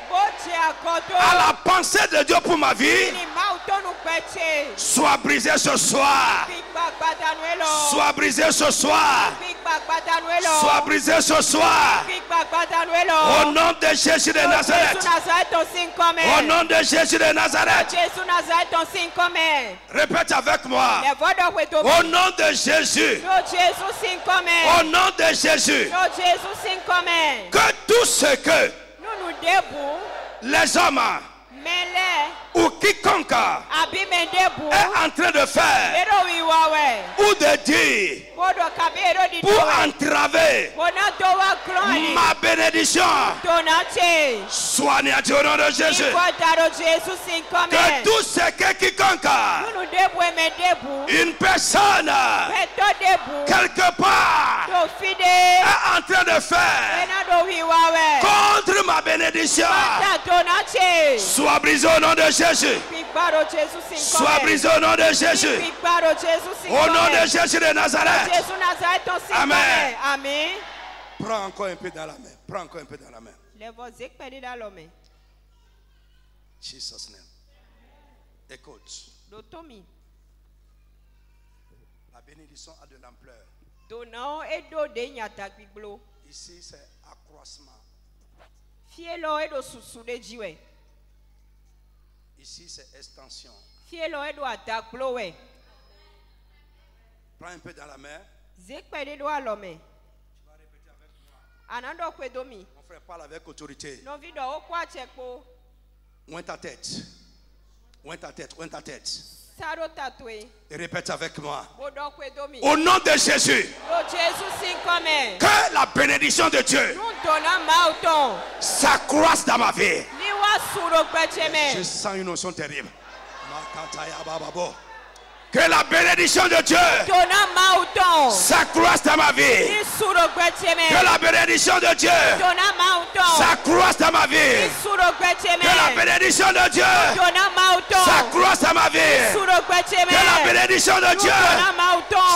à la pensée de Dieu pour ma vie, soit brisé ce soir. Soit brisé ce soir. Soit brisé ce soir. Au nom de Jésus de Nazareth. Au nom de Jésus de Nazareth. Répète avec moi. Au nom de Jésus. Au nom de Jésus. Que tout ce que les hommes ou quiconque est en train de faire ou de dire pour entraver ma bénédiction. Soigne au nom de Jésus. Que tout ce que quiconque une personne quelque part est en train de faire contre ma bénédiction. Soit brisé au nom de Jésus soit brisé au nom de Jésus au nom de Jésus de Nazareth Amen. Amen. Prends encore un peu dans la main. Prends encore un peu dans la main. Jesus name. Écoute. La bénédiction a de l'ampleur. Ici, c'est accroissement. Ici, c'est extension. Prends un peu dans la main. Tu vas répéter avec moi. Mon frère parle avec autorité. Oint ta tête. Oint ta tête. Oint ta tête. Et répète avec moi. Au nom de Jésus. Que la bénédiction de Dieu s'accroisse dans ma vie. Je sens une notion terrible. Que la bénédiction de Dieu s'accroisse dans ma vie. Que la bénédiction de Dieu s'accroisse dans ma vie. Que la bénédiction de Dieu s'accroisse dans ma vie. Que la bénédiction de Dieu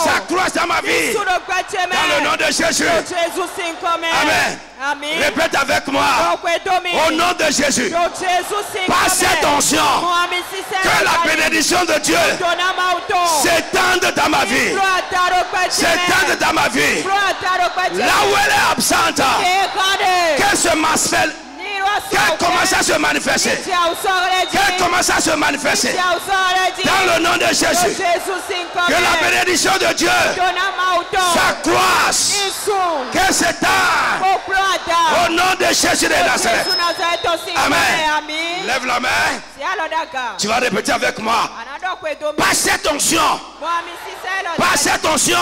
s'accroisse dans ma vie. Dans le nom de Jésus. Amen. Répète avec moi. Au nom de Jésus. Par cette onction. Que la bénédiction de Dieu s'étende dans ma vie. S'étende dans ma vie. Là où elle est absente. Qu'elle se manifeste qu'elle commence à se manifester. Qu'elle commence à se manifester. Dans le nom de Jésus. Que la bénédiction de Dieu s'accroisse. Qu'elle s'étende. Au nom de Jésus de Nazareth. Amen. Lève la main. Tu vas répéter avec moi. Par cette onction. Par cette onction.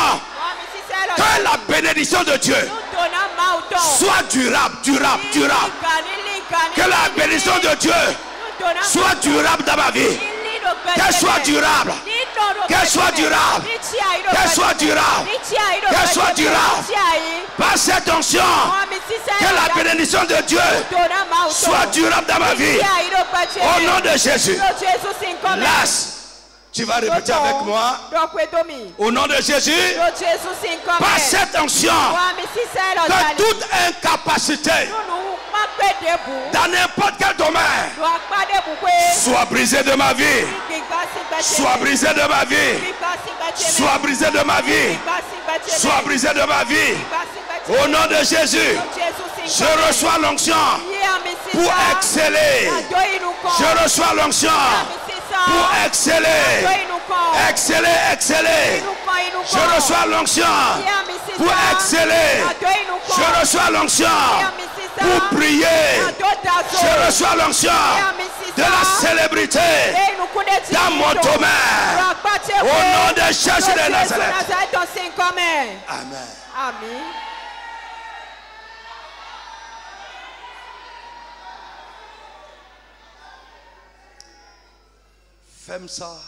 Que la bénédiction de Dieu soit durable, durable, durable. Que la bénédiction de Dieu soit durable dans ma vie. Qu'elle soit durable. Qu'elle soit durable. Qu'elle soit durable. Qu'elle soit durable. Par cette onction, que la bénédiction de Dieu soit durable dans ma vie. Au nom de Jésus. Las. Tu vas répéter avec moi. Au nom de Jésus. Par cette onction. Que toute incapacité dans n'importe quel domaine soit brisé de ma vie. Soit brisé de ma vie. Soit brisé de ma vie. Soit brisé de ma vie. Au nom de Jésus, je reçois l'onction pour exceller. Je reçois l'onction pour exceller. Exceller, exceller. Je reçois l'onction pour exceller. Je reçois l'onction pour prier. Je reçois l'onction de la célébrité dans mon domaine. Au nom de Jésus de Nazareth. Amen. Amen. Fais ça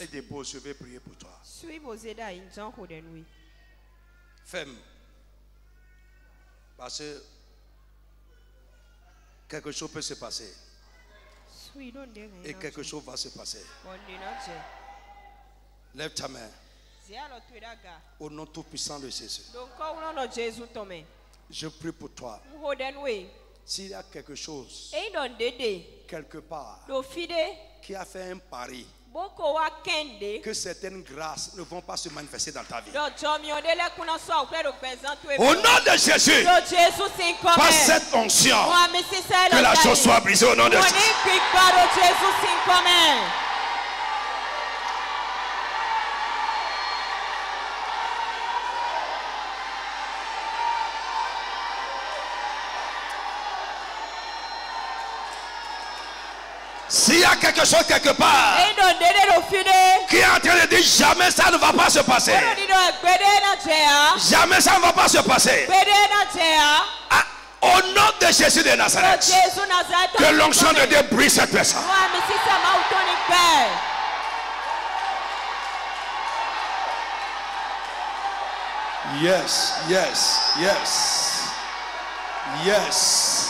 et dépose, je vais prier pour toi. Femme. Parce que quelque chose peut se passer. Et quelque chose va se passer. Lève ta main. Au nom tout puissant de Jésus. Je prie pour toi. S'il y a quelque chose quelque part qui a fait un pari que certaines grâces ne vont pas se manifester dans ta vie. Au nom de Jésus, par cette onction, que la chose soit brisée au nom de Jésus. S'il y a quelque chose quelque part qui est en train de dire jamais ça ne va pas se passer. Jamais ça ne va pas se passer. Ah, au nom de Jésus de Nazareth, que l'onction de Dieu brise cette personne. Yes, yes, yes, yes.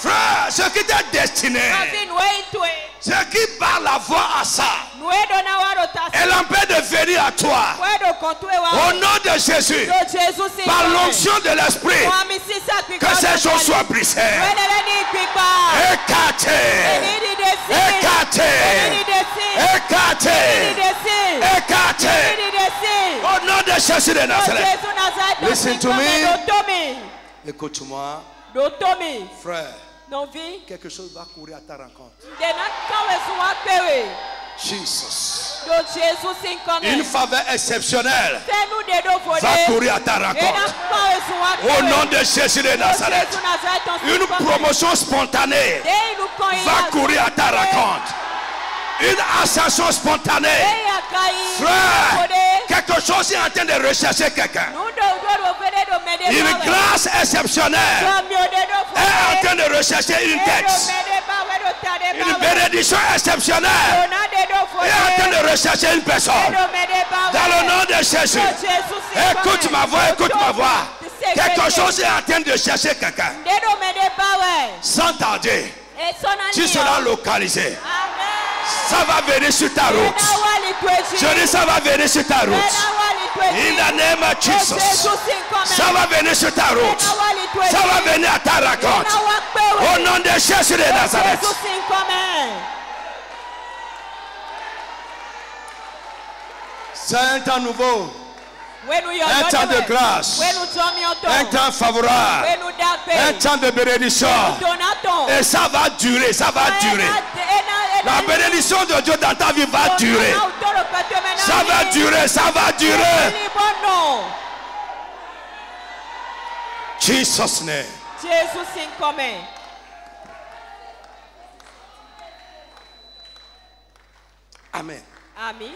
Frère, ce qui t'est destiné, ce qui bat la voix à ça, elle empêche de venir à toi. Au nom de Jésus, par l'onction de l'Esprit, que ces choses soient brisées. Écartées. Écartées. Écartées. Écartées. Au nom de Jésus de Nazareth. Listen to me. Écoute-moi. Frère. Quelque chose va courir à ta rencontre. Jesus. Une faveur exceptionnelle va courir à ta rencontre. Au nom de Jésus de Nazareth. Une promotion spontanée va courir à ta rencontre. Une ascension spontanée. Frère, quelque chose est en train de rechercher quelqu'un. Une grâce exceptionnelle est en train de rechercher une tête. Une bénédiction exceptionnelle est en train de rechercher une personne. Dans le nom de Jésus. Écoute ma voix, écoute ma voix. Quelque chose est en train de chercher quelqu'un. Sans tarder, tu seras localisé. Ça va venir sur ta route. Je dis ça va venir sur ta route. In the name of Jesus. Ça va venir sur ta route. Ça va venir à ta rencontre. Au nom de Jésus de Nazareth. C'est un temps nouveau. Un temps de grâce. Un temps favorable. Un temps de bénédiction. Et ça va durer, ça va durer. La bénédiction de Dieu dans ta vie va durer. Ça va durer, ça va durer. Jesus name. Amen. Amen.